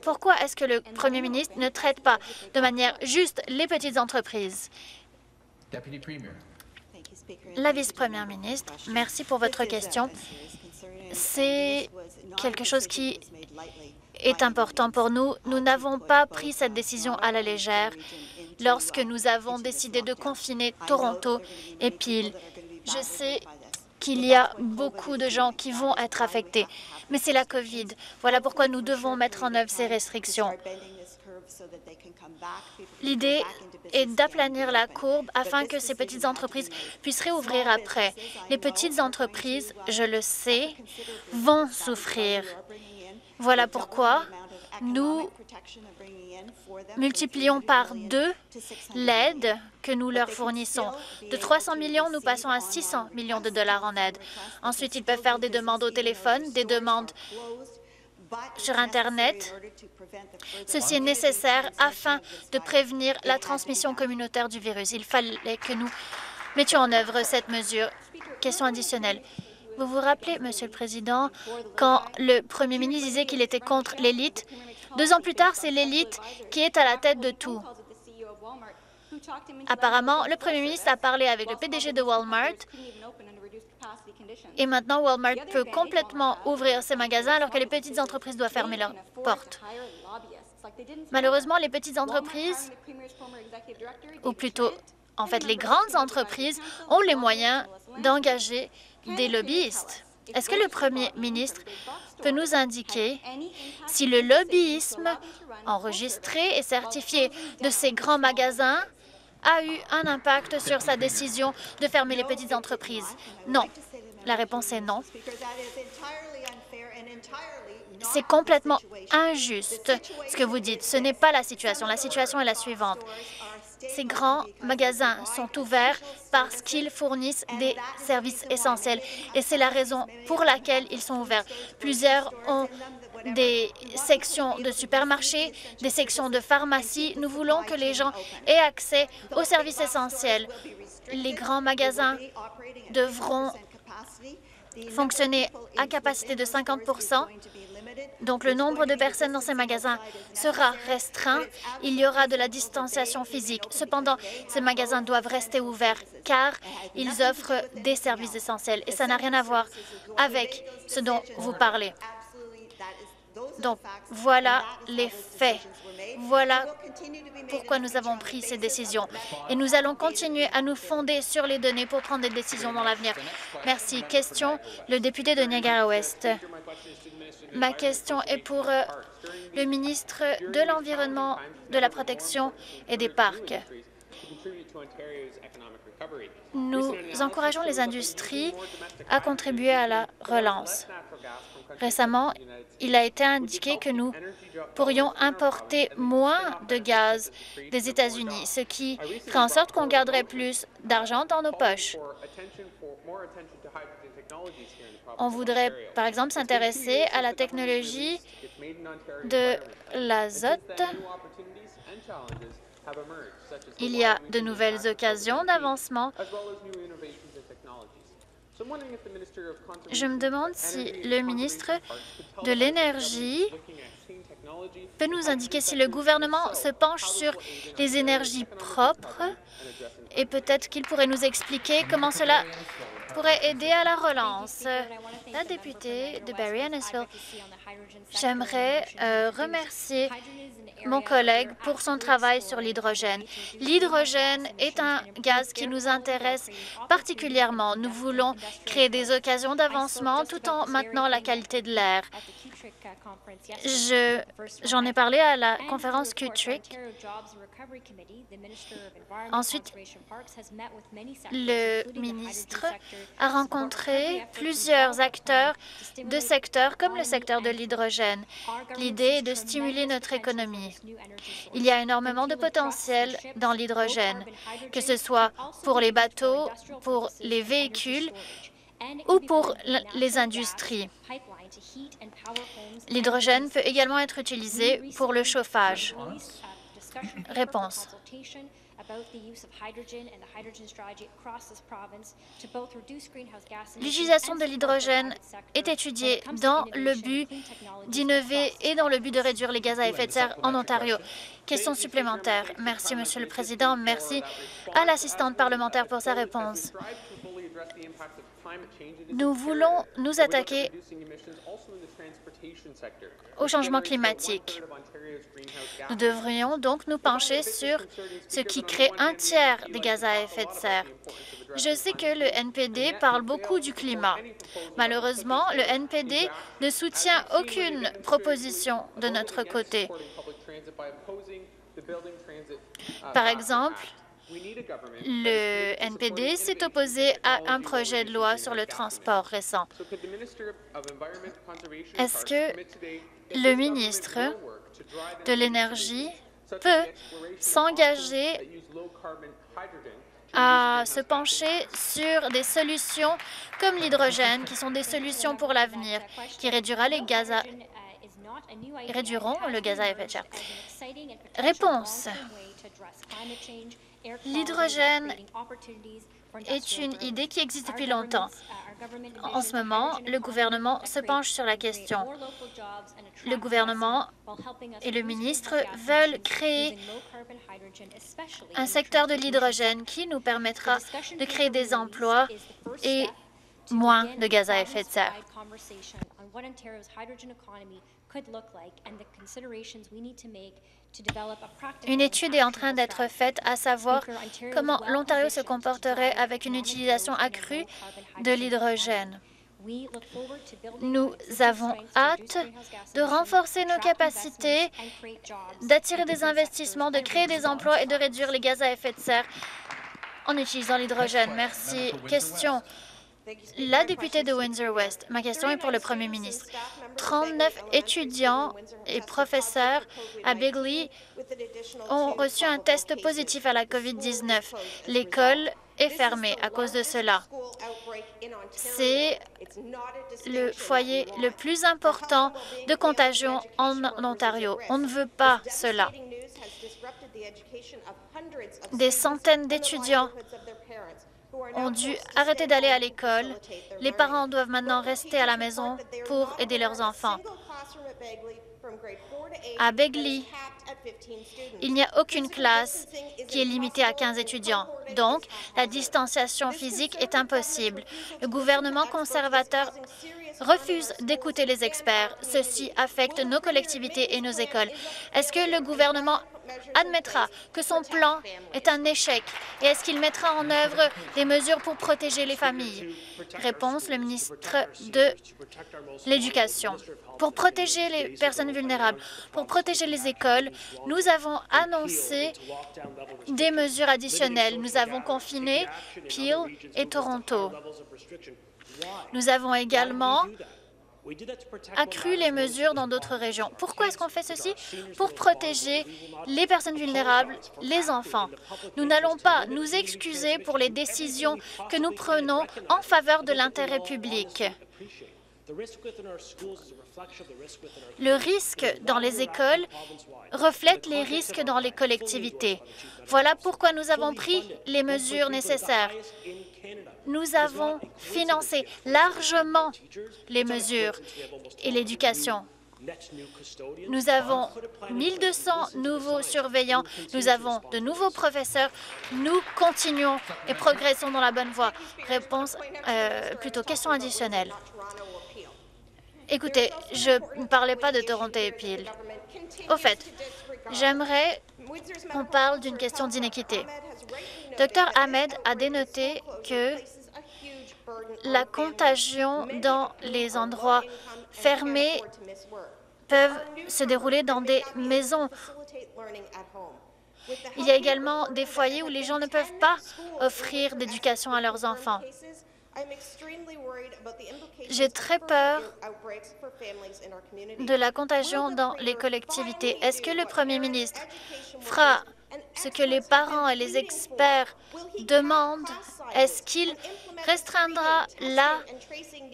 Pourquoi est-ce que le premier ministre ne traite pas de manière juste les petites entreprises? La vice-première ministre, merci pour votre question. C'est quelque chose qui est important pour nous. Nous n'avons pas pris cette décision à la légère lorsque nous avons décidé de confiner Toronto et Peel. Je sais qu'il y a beaucoup de gens qui vont être affectés, mais c'est la COVID. Voilà pourquoi nous devons mettre en œuvre ces restrictions. L'idée est d'aplanir la courbe afin que ces petites entreprises puissent réouvrir après. Les petites entreprises, je le sais, vont souffrir. Voilà pourquoi nous multiplions par deux l'aide que nous leur fournissons. De 300 millions, nous passons à 600 millions de dollars en aide. Ensuite, ils peuvent faire des demandes au téléphone, des demandes sur Internet. Ceci est nécessaire afin de prévenir la transmission communautaire du virus. Il fallait que nous mettions en œuvre cette mesure. Question additionnelle. Vous vous rappelez, Monsieur le Président, quand le Premier ministre disait qu'il était contre l'élite? Deux ans plus tard, c'est l'élite qui est à la tête de tout. Apparemment, le Premier ministre a parlé avec le PDG de Walmart et maintenant Walmart peut complètement ouvrir ses magasins alors que les petites entreprises doivent fermer leurs portes. Malheureusement, les petites entreprises, ou plutôt, en fait, les grandes entreprises, ont les moyens d'engager des lobbyistes. Est-ce que le Premier ministre peut nous indiquer si le lobbyisme enregistré et certifié de ces grands magasins a eu un impact sur sa décision de fermer les petites entreprises? Non. La réponse est non. C'est complètement injuste ce que vous dites. Ce n'est pas la situation. La situation est la suivante. Ces grands magasins sont ouverts parce qu'ils fournissent des services essentiels et c'est la raison pour laquelle ils sont ouverts. Plusieurs ont des sections de supermarchés, des sections de pharmacie. Nous voulons que les gens aient accès aux services essentiels. Les grands magasins devront fonctionner à capacité de 50 donc le nombre de personnes dans ces magasins sera restreint. Il y aura de la distanciation physique. Cependant, ces magasins doivent rester ouverts car ils offrent des services essentiels et ça n'a rien à voir avec ce dont vous parlez. Donc, voilà les faits. Voilà pourquoi nous avons pris ces décisions. Et nous allons continuer à nous fonder sur les données pour prendre des décisions dans l'avenir. Merci. Question, le député de Niagara-Ouest. Ma question est pour euh, le ministre de l'Environnement, de la Protection et des Parcs. Nous encourageons les industries à contribuer à la relance. Récemment, il a été indiqué que nous pourrions importer moins de gaz des États-Unis, ce qui ferait en sorte qu'on garderait plus d'argent dans nos poches. On voudrait, par exemple, s'intéresser à la technologie de l'azote. Il y a de nouvelles occasions d'avancement je me demande si le ministre de l'Énergie peut nous indiquer si le gouvernement se penche sur les énergies propres et peut-être qu'il pourrait nous expliquer comment cela pourrait aider à la relance. La députée de Barry Annisville, j'aimerais euh, remercier mon collègue pour son travail sur l'hydrogène. L'hydrogène est un gaz qui nous intéresse particulièrement. Nous voulons créer des occasions d'avancement tout en maintenant la qualité de l'air. J'en ai parlé à la conférence Kutrick. Ensuite, le ministre a rencontré plusieurs acteurs de secteurs comme le secteur de l'hydrogène. L'idée est de stimuler notre économie. Il y a énormément de potentiel dans l'hydrogène, que ce soit pour les bateaux, pour les véhicules ou pour les industries. L'hydrogène peut également être utilisé pour le chauffage. Réponse. L'utilisation de l'hydrogène est étudiée dans le but d'innover et dans le but de réduire les gaz à effet de serre en Ontario. Question supplémentaire. Merci, Monsieur le Président. Merci à l'assistante parlementaire pour sa réponse. Nous voulons nous attaquer au changement climatique. Nous devrions donc nous pencher sur ce qui crée un tiers des gaz à effet de serre. Je sais que le NPD parle beaucoup du climat. Malheureusement, le NPD ne soutient aucune proposition de notre côté. Par exemple, le NPD s'est opposé à un projet de loi sur le transport récent. Est-ce que le ministre de l'Énergie peut s'engager à se pencher sur des solutions comme l'hydrogène, qui sont des solutions pour l'avenir, qui réduira les gaz à réduiront le gaz à effet de serre? Réponse. L'hydrogène est une idée qui existe depuis longtemps. En ce moment, le gouvernement se penche sur la question. Le gouvernement et le ministre veulent créer un secteur de l'hydrogène qui nous permettra de créer des emplois et moins de gaz à effet de serre. Une étude est en train d'être faite à savoir comment l'Ontario se comporterait avec une utilisation accrue de l'hydrogène. Nous avons hâte de renforcer nos capacités, d'attirer des investissements, de créer des emplois et de réduire les gaz à effet de serre en utilisant l'hydrogène. Merci. Question la députée de Windsor-West, ma question est pour le premier ministre. 39 étudiants et professeurs à Bigley ont reçu un test positif à la COVID-19. L'école est fermée à cause de cela. C'est le foyer le plus important de contagion en Ontario. On ne veut pas cela. Des centaines d'étudiants ont dû arrêter d'aller à l'école. Les parents doivent maintenant rester à la maison pour aider leurs enfants. À Begley, il n'y a aucune classe qui est limitée à 15 étudiants. Donc, la distanciation physique est impossible. Le gouvernement conservateur refuse d'écouter les experts. Ceci affecte nos collectivités et nos écoles. Est-ce que le gouvernement admettra que son plan est un échec et est-ce qu'il mettra en œuvre des mesures pour protéger les familles? Réponse, le ministre de l'Éducation. Pour protéger les personnes vulnérables, pour protéger les écoles, nous avons annoncé des mesures additionnelles. Nous avons confiné Peel et Toronto. Nous avons également accru les mesures dans d'autres régions. Pourquoi est-ce qu'on fait ceci? Pour protéger les personnes vulnérables, les enfants. Nous n'allons pas nous excuser pour les décisions que nous prenons en faveur de l'intérêt public. Le risque dans les écoles reflète les risques dans les collectivités. Voilà pourquoi nous avons pris les mesures nécessaires. nous avons financé largement les mesures et l'éducation. Nous avons 1200 nouveaux surveillants, nous avons de nouveaux professeurs. Nous continuons et progressons dans la bonne voie. Réponse, euh, plutôt question additionnelle. Écoutez, je ne parlais pas de Toronto et Peel. Au fait, j'aimerais qu'on parle d'une question d'inéquité. Dr Ahmed a dénoté que la contagion dans les endroits fermés peuvent se dérouler dans des maisons. Il y a également des foyers où les gens ne peuvent pas offrir d'éducation à leurs enfants. J'ai très peur de la contagion dans les collectivités. Est-ce que le Premier ministre fera ce que les parents et les experts demandent, est-ce qu'il restreindra la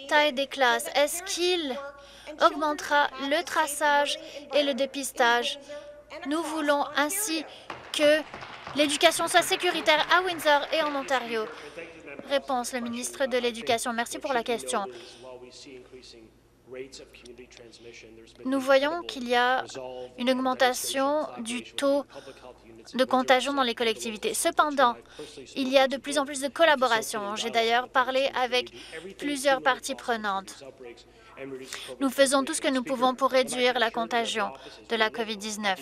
taille des classes? Est-ce qu'il augmentera le traçage et le dépistage? Nous voulons ainsi que l'éducation soit sécuritaire à Windsor et en Ontario. Réponse, le ministre de l'Éducation. Merci pour la question. Nous voyons qu'il y a une augmentation du taux de contagion dans les collectivités. Cependant, il y a de plus en plus de collaboration. J'ai d'ailleurs parlé avec plusieurs parties prenantes. Nous faisons tout ce que nous pouvons pour réduire la contagion de la COVID-19.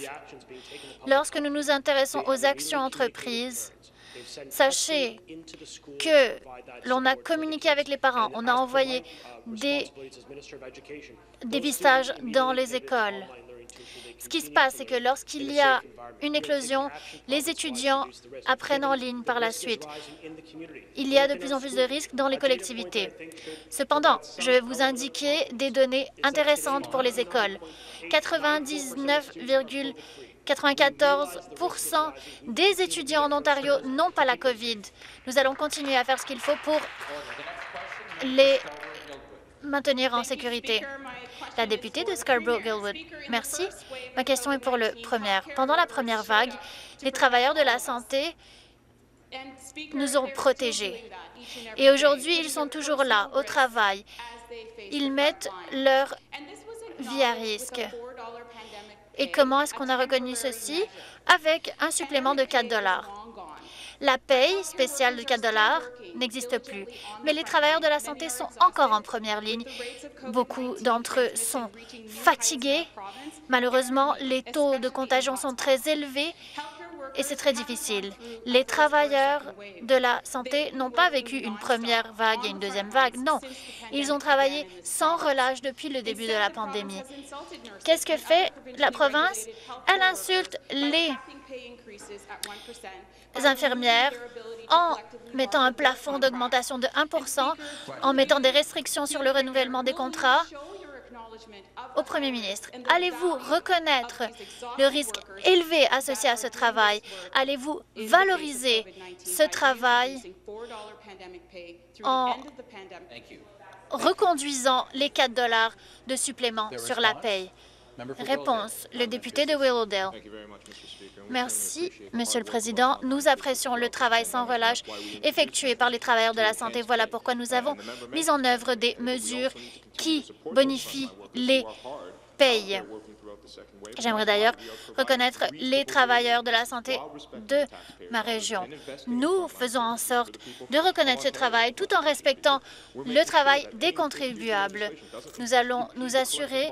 Lorsque nous nous intéressons aux actions entreprises, sachez que l'on a communiqué avec les parents, on a envoyé des dépistages dans les écoles. Ce qui se passe, c'est que lorsqu'il y a une éclosion, les étudiants apprennent en ligne par la suite. Il y a de plus en plus de risques dans les collectivités. Cependant, je vais vous indiquer des données intéressantes pour les écoles. 99,94 des étudiants en Ontario n'ont pas la COVID. Nous allons continuer à faire ce qu'il faut pour les maintenir en sécurité. La députée de Scarborough-Gilwood. Merci. Ma question est pour le premier. Pendant la première vague, les travailleurs de la santé nous ont protégés. Et aujourd'hui, ils sont toujours là, au travail. Ils mettent leur vie à risque. Et comment est-ce qu'on a reconnu ceci? Avec un supplément de 4 la paye spéciale de 4 dollars n'existe plus, mais les travailleurs de la santé sont encore en première ligne. Beaucoup d'entre eux sont fatigués. Malheureusement, les taux de contagion sont très élevés et c'est très difficile. Les travailleurs de la santé n'ont pas vécu une première vague et une deuxième vague, non. Ils ont travaillé sans relâche depuis le début de la pandémie. Qu'est-ce que fait la province? Elle insulte les infirmières en mettant un plafond d'augmentation de 1% en mettant des restrictions sur le renouvellement des contrats au Premier ministre. Allez-vous reconnaître le risque élevé associé à ce travail? Allez-vous valoriser ce travail en reconduisant les 4 dollars de supplément sur la paye? Réponse, le député de Willowdale. Merci, Monsieur le Président. Nous apprécions le travail sans relâche effectué par les travailleurs de la santé. Voilà pourquoi nous avons mis en œuvre des mesures qui bonifient les payes. J'aimerais d'ailleurs reconnaître les travailleurs de la santé de ma région. Nous faisons en sorte de reconnaître ce travail tout en respectant le travail des contribuables. Nous allons nous assurer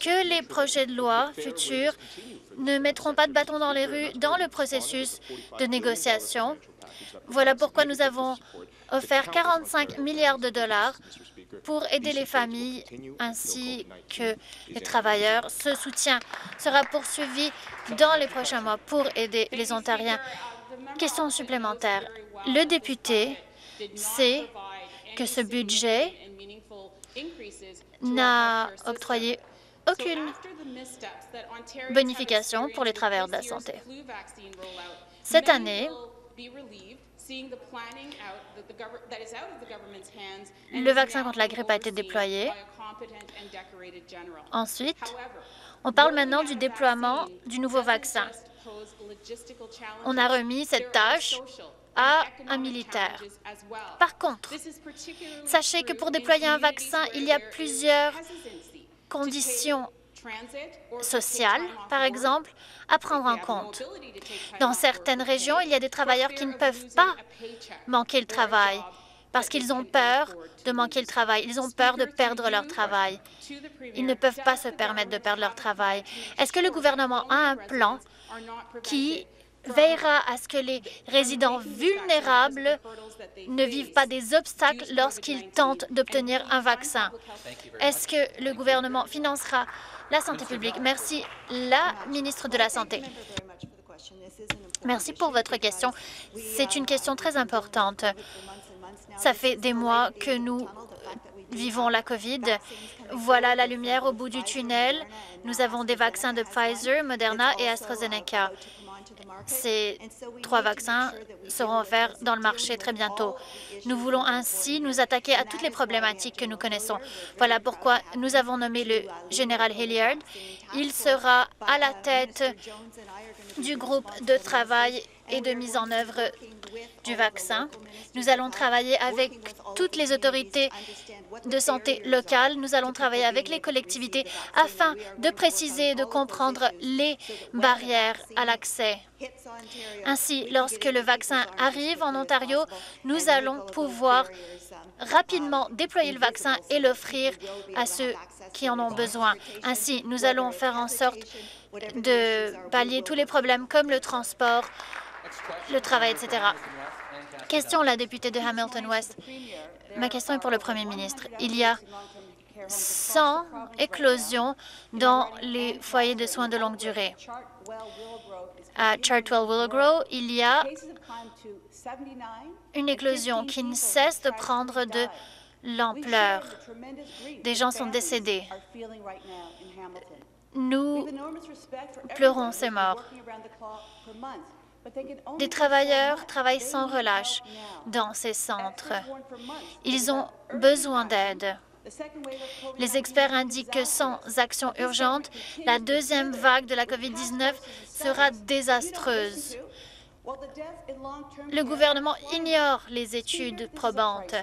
que les projets de loi futurs ne mettront pas de bâton dans les rues dans le processus de négociation. Voilà pourquoi nous avons offert 45 milliards de dollars pour aider les familles ainsi que les travailleurs. Ce soutien sera poursuivi dans les prochains mois pour aider les Ontariens. Question supplémentaire. Le député sait que ce budget n'a octroyé aucune bonification pour les travailleurs de la santé. Cette année, le vaccin contre la grippe a été déployé. Ensuite, on parle maintenant du déploiement du nouveau vaccin. On a remis cette tâche à un militaire. Par contre, sachez que pour déployer un vaccin, il y a plusieurs conditions sociales, par exemple, à prendre en compte. Dans certaines régions, il y a des travailleurs qui ne peuvent pas manquer le travail parce qu'ils ont peur de manquer le travail. Ils ont peur de perdre leur travail. Ils ne peuvent pas se permettre de perdre leur travail. Est-ce que le gouvernement a un plan qui veillera à ce que les résidents vulnérables ne vivent pas des obstacles lorsqu'ils tentent d'obtenir un vaccin. Est-ce que le gouvernement financera la santé publique? Merci, la ministre de la Santé. Merci pour votre question. C'est une question très importante. Ça fait des mois que nous vivons la COVID. Voilà la lumière au bout du tunnel. Nous avons des vaccins de Pfizer, Moderna et AstraZeneca. Ces trois vaccins seront offerts dans le marché très bientôt. Nous voulons ainsi nous attaquer à toutes les problématiques que nous connaissons. Voilà pourquoi nous avons nommé le général Hilliard. Il sera à la tête du groupe de travail et de mise en œuvre du vaccin. Nous allons travailler avec toutes les autorités de santé locales. Nous allons travailler avec les collectivités afin de préciser et de comprendre les barrières à l'accès. Ainsi, lorsque le vaccin arrive en Ontario, nous allons pouvoir rapidement déployer le vaccin et l'offrir à ceux qui en ont besoin. Ainsi, nous allons faire en sorte de pallier tous les problèmes comme le transport, le travail, etc. Question la députée de Hamilton West. Ma question est pour le Premier ministre. Il y a 100 éclosions dans les foyers de soins de longue durée. À Chartwell-Willowgrow, il y a une éclosion qui ne cesse de prendre de l'ampleur. Des gens sont décédés. Nous pleurons ces morts. Des travailleurs travaillent sans relâche dans ces centres. Ils ont besoin d'aide. Les experts indiquent que sans action urgente, la deuxième vague de la COVID-19 sera désastreuse. Le gouvernement ignore les études probantes.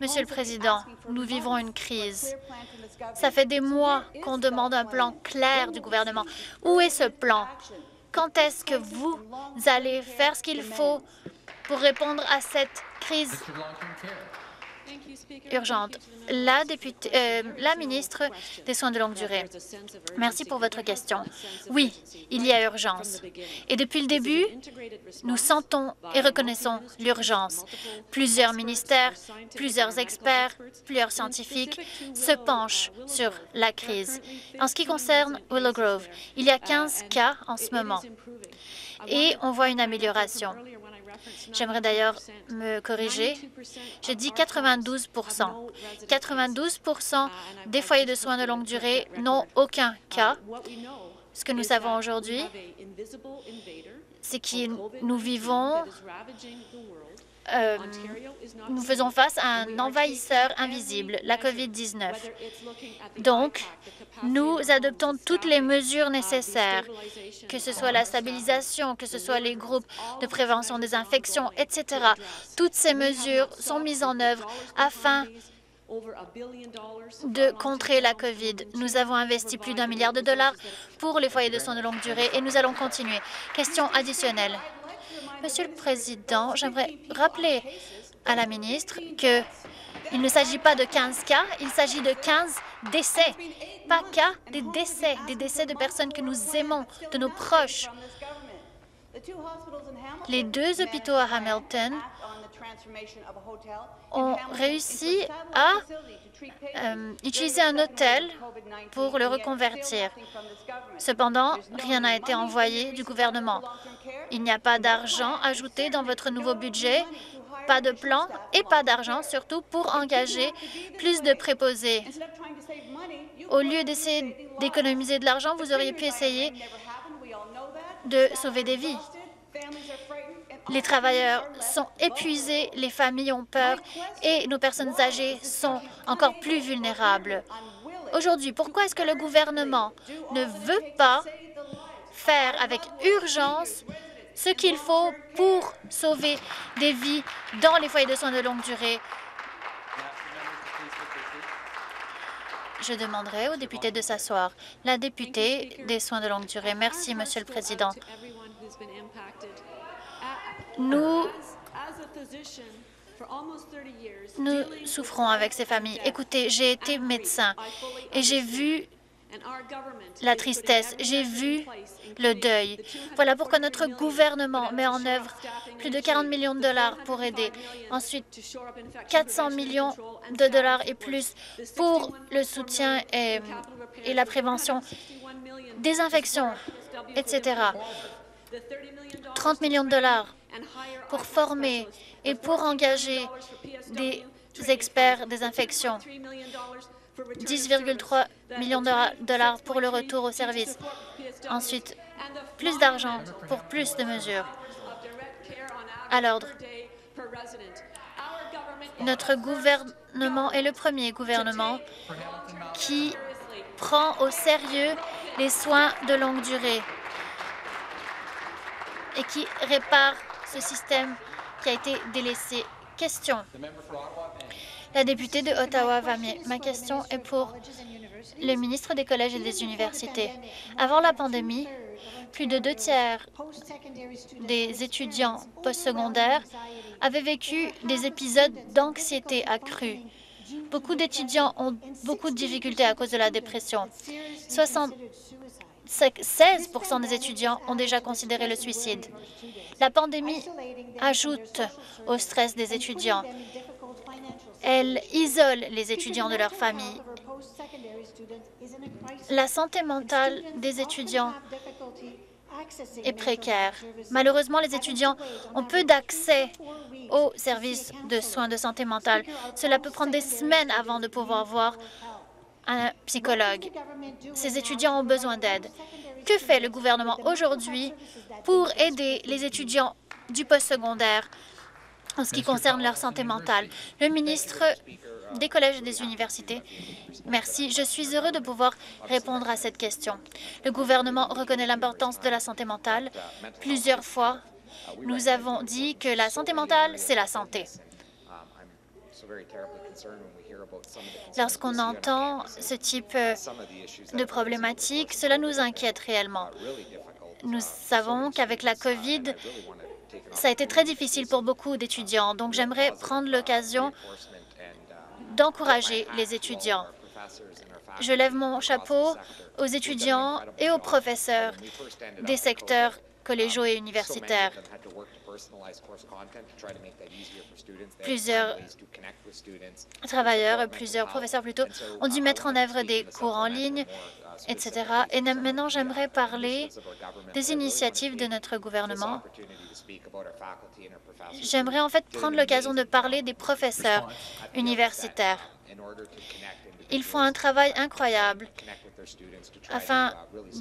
Monsieur le Président, nous vivons une crise. Ça fait des mois qu'on demande un plan clair du gouvernement. Où est ce plan? Quand est-ce que vous allez faire ce qu'il faut pour répondre à cette crise? Urgente. Euh, la ministre des Soins de longue durée. Merci pour votre question. Oui, il y a urgence. Et depuis le début, nous sentons et reconnaissons l'urgence. Plusieurs ministères, plusieurs experts, plusieurs scientifiques se penchent sur la crise. En ce qui concerne Willow Grove, il y a 15 cas en ce moment et on voit une amélioration. J'aimerais d'ailleurs me corriger. J'ai dit 92% 92% des foyers de soins de longue durée n'ont aucun cas. Ce que nous savons aujourd'hui, c'est que nous vivons euh, nous faisons face à un envahisseur invisible, la COVID-19. Donc, nous adoptons toutes les mesures nécessaires, que ce soit la stabilisation, que ce soit les groupes de prévention des infections, etc. Toutes ces mesures sont mises en œuvre afin de contrer la COVID. Nous avons investi plus d'un milliard de dollars pour les foyers de soins de longue durée et nous allons continuer. Question additionnelle. Monsieur le Président, j'aimerais rappeler à la ministre que il ne s'agit pas de 15 cas, il s'agit de 15 décès. Pas cas, des décès, des décès de personnes que nous aimons, de nos proches. Les deux hôpitaux à Hamilton ont réussi à euh, utiliser un hôtel pour le reconvertir. Cependant, rien n'a été envoyé du gouvernement. Il n'y a pas d'argent ajouté dans votre nouveau budget, pas de plan et pas d'argent surtout pour engager plus de préposés. Au lieu d'essayer d'économiser de l'argent, vous auriez pu essayer de sauver des vies. Les travailleurs sont épuisés, les familles ont peur et nos personnes âgées sont encore plus vulnérables. Aujourd'hui, pourquoi est-ce que le gouvernement ne veut pas faire avec urgence ce qu'il faut pour sauver des vies dans les foyers de soins de longue durée? Je demanderai aux députés de s'asseoir. La députée des soins de longue durée. Merci, Monsieur le Président. Nous, nous souffrons avec ces familles. Écoutez, j'ai été médecin et j'ai vu la tristesse, j'ai vu le deuil. Voilà pourquoi notre gouvernement met en œuvre plus de 40 millions de dollars pour aider. Ensuite, 400 millions de dollars et plus pour le soutien et, et la prévention des infections, etc. 30 millions de dollars pour former et pour engager des experts des infections. 10,3 millions de dollars pour le retour au service. Ensuite, plus d'argent pour plus de mesures. À l'ordre. Notre gouvernement est le premier gouvernement qui prend au sérieux les soins de longue durée et qui répare ce système qui a été délaissé. Question. La députée de Ottawa-Vamier. Ma question est pour le ministre des Collèges et des Universités. Avant la pandémie, plus de deux tiers des étudiants postsecondaires avaient vécu des épisodes d'anxiété accrue. Beaucoup d'étudiants ont beaucoup de difficultés à cause de la dépression. 60 16% des étudiants ont déjà considéré le suicide. La pandémie ajoute au stress des étudiants. Elle isole les étudiants de leur famille. La santé mentale des étudiants est précaire. Malheureusement, les étudiants ont peu d'accès aux services de soins de santé mentale. Cela peut prendre des semaines avant de pouvoir voir un psychologue. Ces étudiants ont besoin d'aide. Que fait le gouvernement aujourd'hui pour aider les étudiants du postsecondaire? En ce qui concerne leur santé mentale. Le ministre des collèges et des universités. Merci. Je suis heureux de pouvoir répondre à cette question. Le gouvernement reconnaît l'importance de la santé mentale. Plusieurs fois, nous avons dit que la santé mentale, c'est la santé. Lorsqu'on entend ce type euh, de problématiques, cela nous inquiète réellement. Nous savons qu'avec la COVID, ça a été très difficile pour beaucoup d'étudiants, donc j'aimerais prendre l'occasion d'encourager les étudiants. Je lève mon chapeau aux étudiants et aux professeurs des secteurs collégiaux et universitaires. Plusieurs travailleurs, plusieurs professeurs plutôt, ont dû mettre en œuvre des cours en ligne, etc. Et maintenant, j'aimerais parler des initiatives de notre gouvernement. J'aimerais en fait prendre l'occasion de parler des professeurs universitaires. Ils font un travail incroyable afin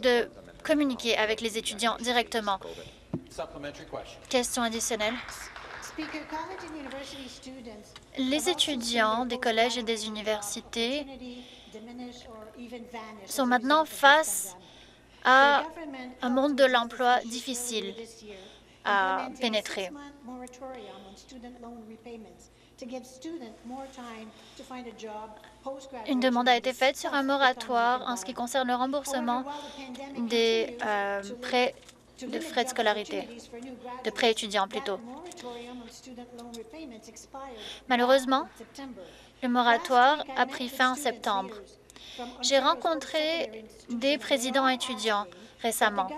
de communiquer avec les étudiants directement. Question additionnelle. Les étudiants des collèges et des universités sont maintenant face à un monde de l'emploi difficile à pénétrer. Une demande a été faite sur un moratoire en ce qui concerne le remboursement des euh, prêts de frais de scolarité, de prêts étudiants plutôt. Malheureusement, le moratoire a pris fin en septembre. J'ai rencontré des présidents étudiants récemment.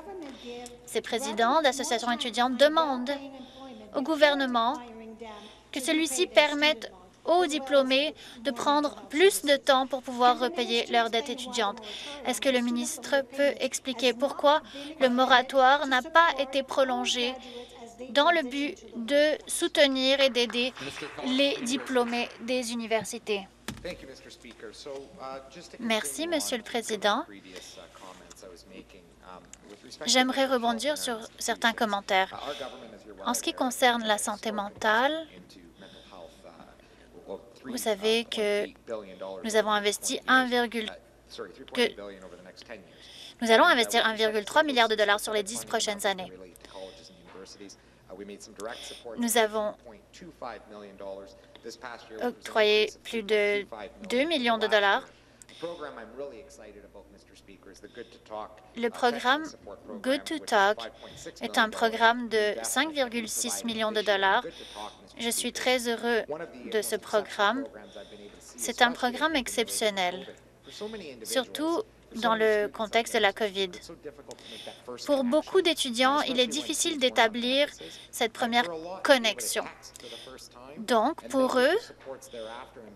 Ces présidents d'associations étudiantes demandent au gouvernement que celui-ci permette aux diplômés de prendre plus de temps pour pouvoir repayer leurs dettes étudiantes. Est-ce que le ministre peut expliquer pourquoi le moratoire n'a pas été prolongé dans le but de soutenir et d'aider les diplômés des universités? Merci, Monsieur le Président. J'aimerais rebondir sur certains commentaires. En ce qui concerne la santé mentale, vous savez que nous avons investi 1, que nous allons investir 1,3 milliard de dollars sur les dix prochaines années. Nous avons octroyé plus de 2 millions de dollars le programme Good to Talk est un programme de 5,6 millions de dollars. Je suis très heureux de ce programme. C'est un programme exceptionnel, surtout dans le contexte de la COVID. Pour beaucoup d'étudiants, il est difficile d'établir cette première connexion. Donc, pour eux,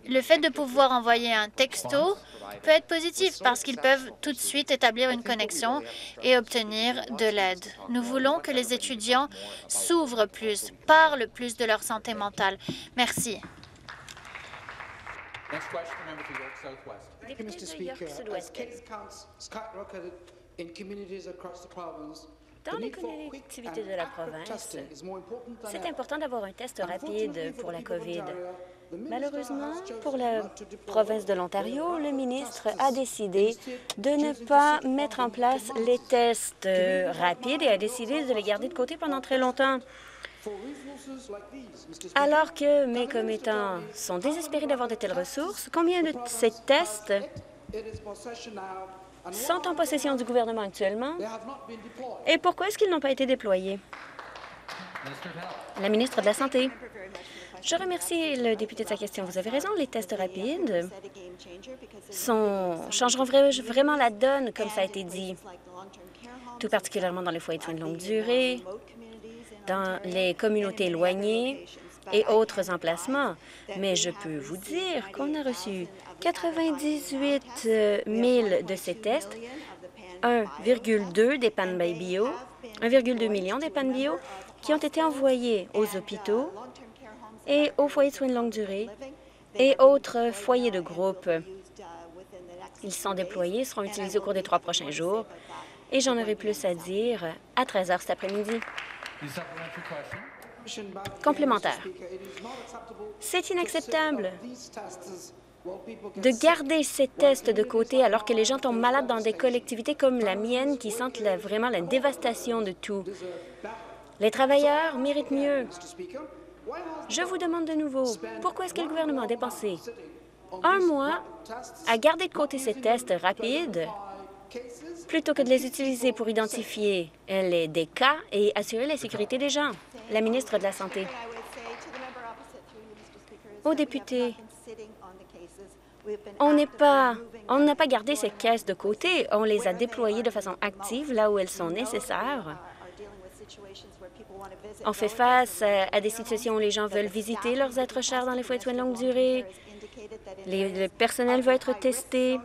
le fait de pouvoir envoyer un texto peut être positif parce qu'ils peuvent tout de suite établir une connexion et obtenir de l'aide. Nous voulons que les étudiants s'ouvrent plus, parlent plus de leur santé mentale. Merci. Dans les collectivités de la province, c'est important d'avoir un test rapide pour la COVID. Malheureusement, pour la province de l'Ontario, le ministre a décidé de ne pas mettre en place les tests rapides et a décidé de les garder de côté pendant très longtemps. Alors que mes commettants sont désespérés d'avoir de telles ressources, combien de ces tests sont en possession du gouvernement actuellement et pourquoi est-ce qu'ils n'ont pas été déployés? La ministre de la Santé. Je remercie le député de sa question. Vous avez raison, les tests rapides changeront vraiment la donne, comme ça a été dit, tout particulièrement dans les foyers de soins de longue durée, dans les communautés éloignées et autres emplacements. Mais je peux vous dire qu'on a reçu 98 000 de ces tests, 1,2 des pannes bio, 1,2 million des pannes bio qui ont été envoyés aux hôpitaux et aux foyers de soins de longue durée et autres foyers de groupe. Ils sont déployés, seront utilisés au cours des trois prochains jours et j'en aurai plus à dire à 13 heures cet après-midi. Complémentaire. C'est inacceptable de garder ces tests de côté alors que les gens tombent malades dans des collectivités comme la mienne qui sentent vraiment la dévastation de tout. Les travailleurs méritent mieux. Je vous demande de nouveau, pourquoi est-ce que le gouvernement a dépensé un mois à garder de côté ces tests rapides? Plutôt que de les utiliser pour identifier des cas et assurer la sécurité des gens? La ministre de la Santé. Aux députés, on n'est pas, on n'a pas gardé ces caisses de côté. On les a déployées de façon active là où elles sont nécessaires. On fait face à des situations où les gens veulent visiter leurs êtres chers dans les foyers de soins de longue durée. le personnel veut être testé,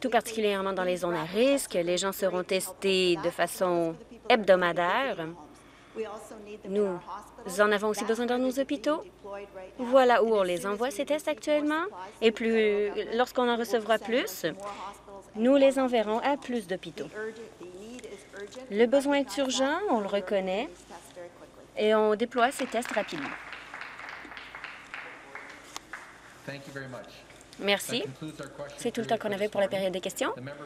tout particulièrement dans les zones à risque. Les gens seront testés de façon hebdomadaire. Nous en avons aussi besoin dans nos hôpitaux. Voilà où on les envoie, ces tests actuellement. Et plus, lorsqu'on en recevra plus, nous les enverrons à plus d'hôpitaux. Le besoin est urgent, on le reconnaît, et on déploie ces tests rapidement. Merci. C'est tout le temps qu'on avait pour la période des questions.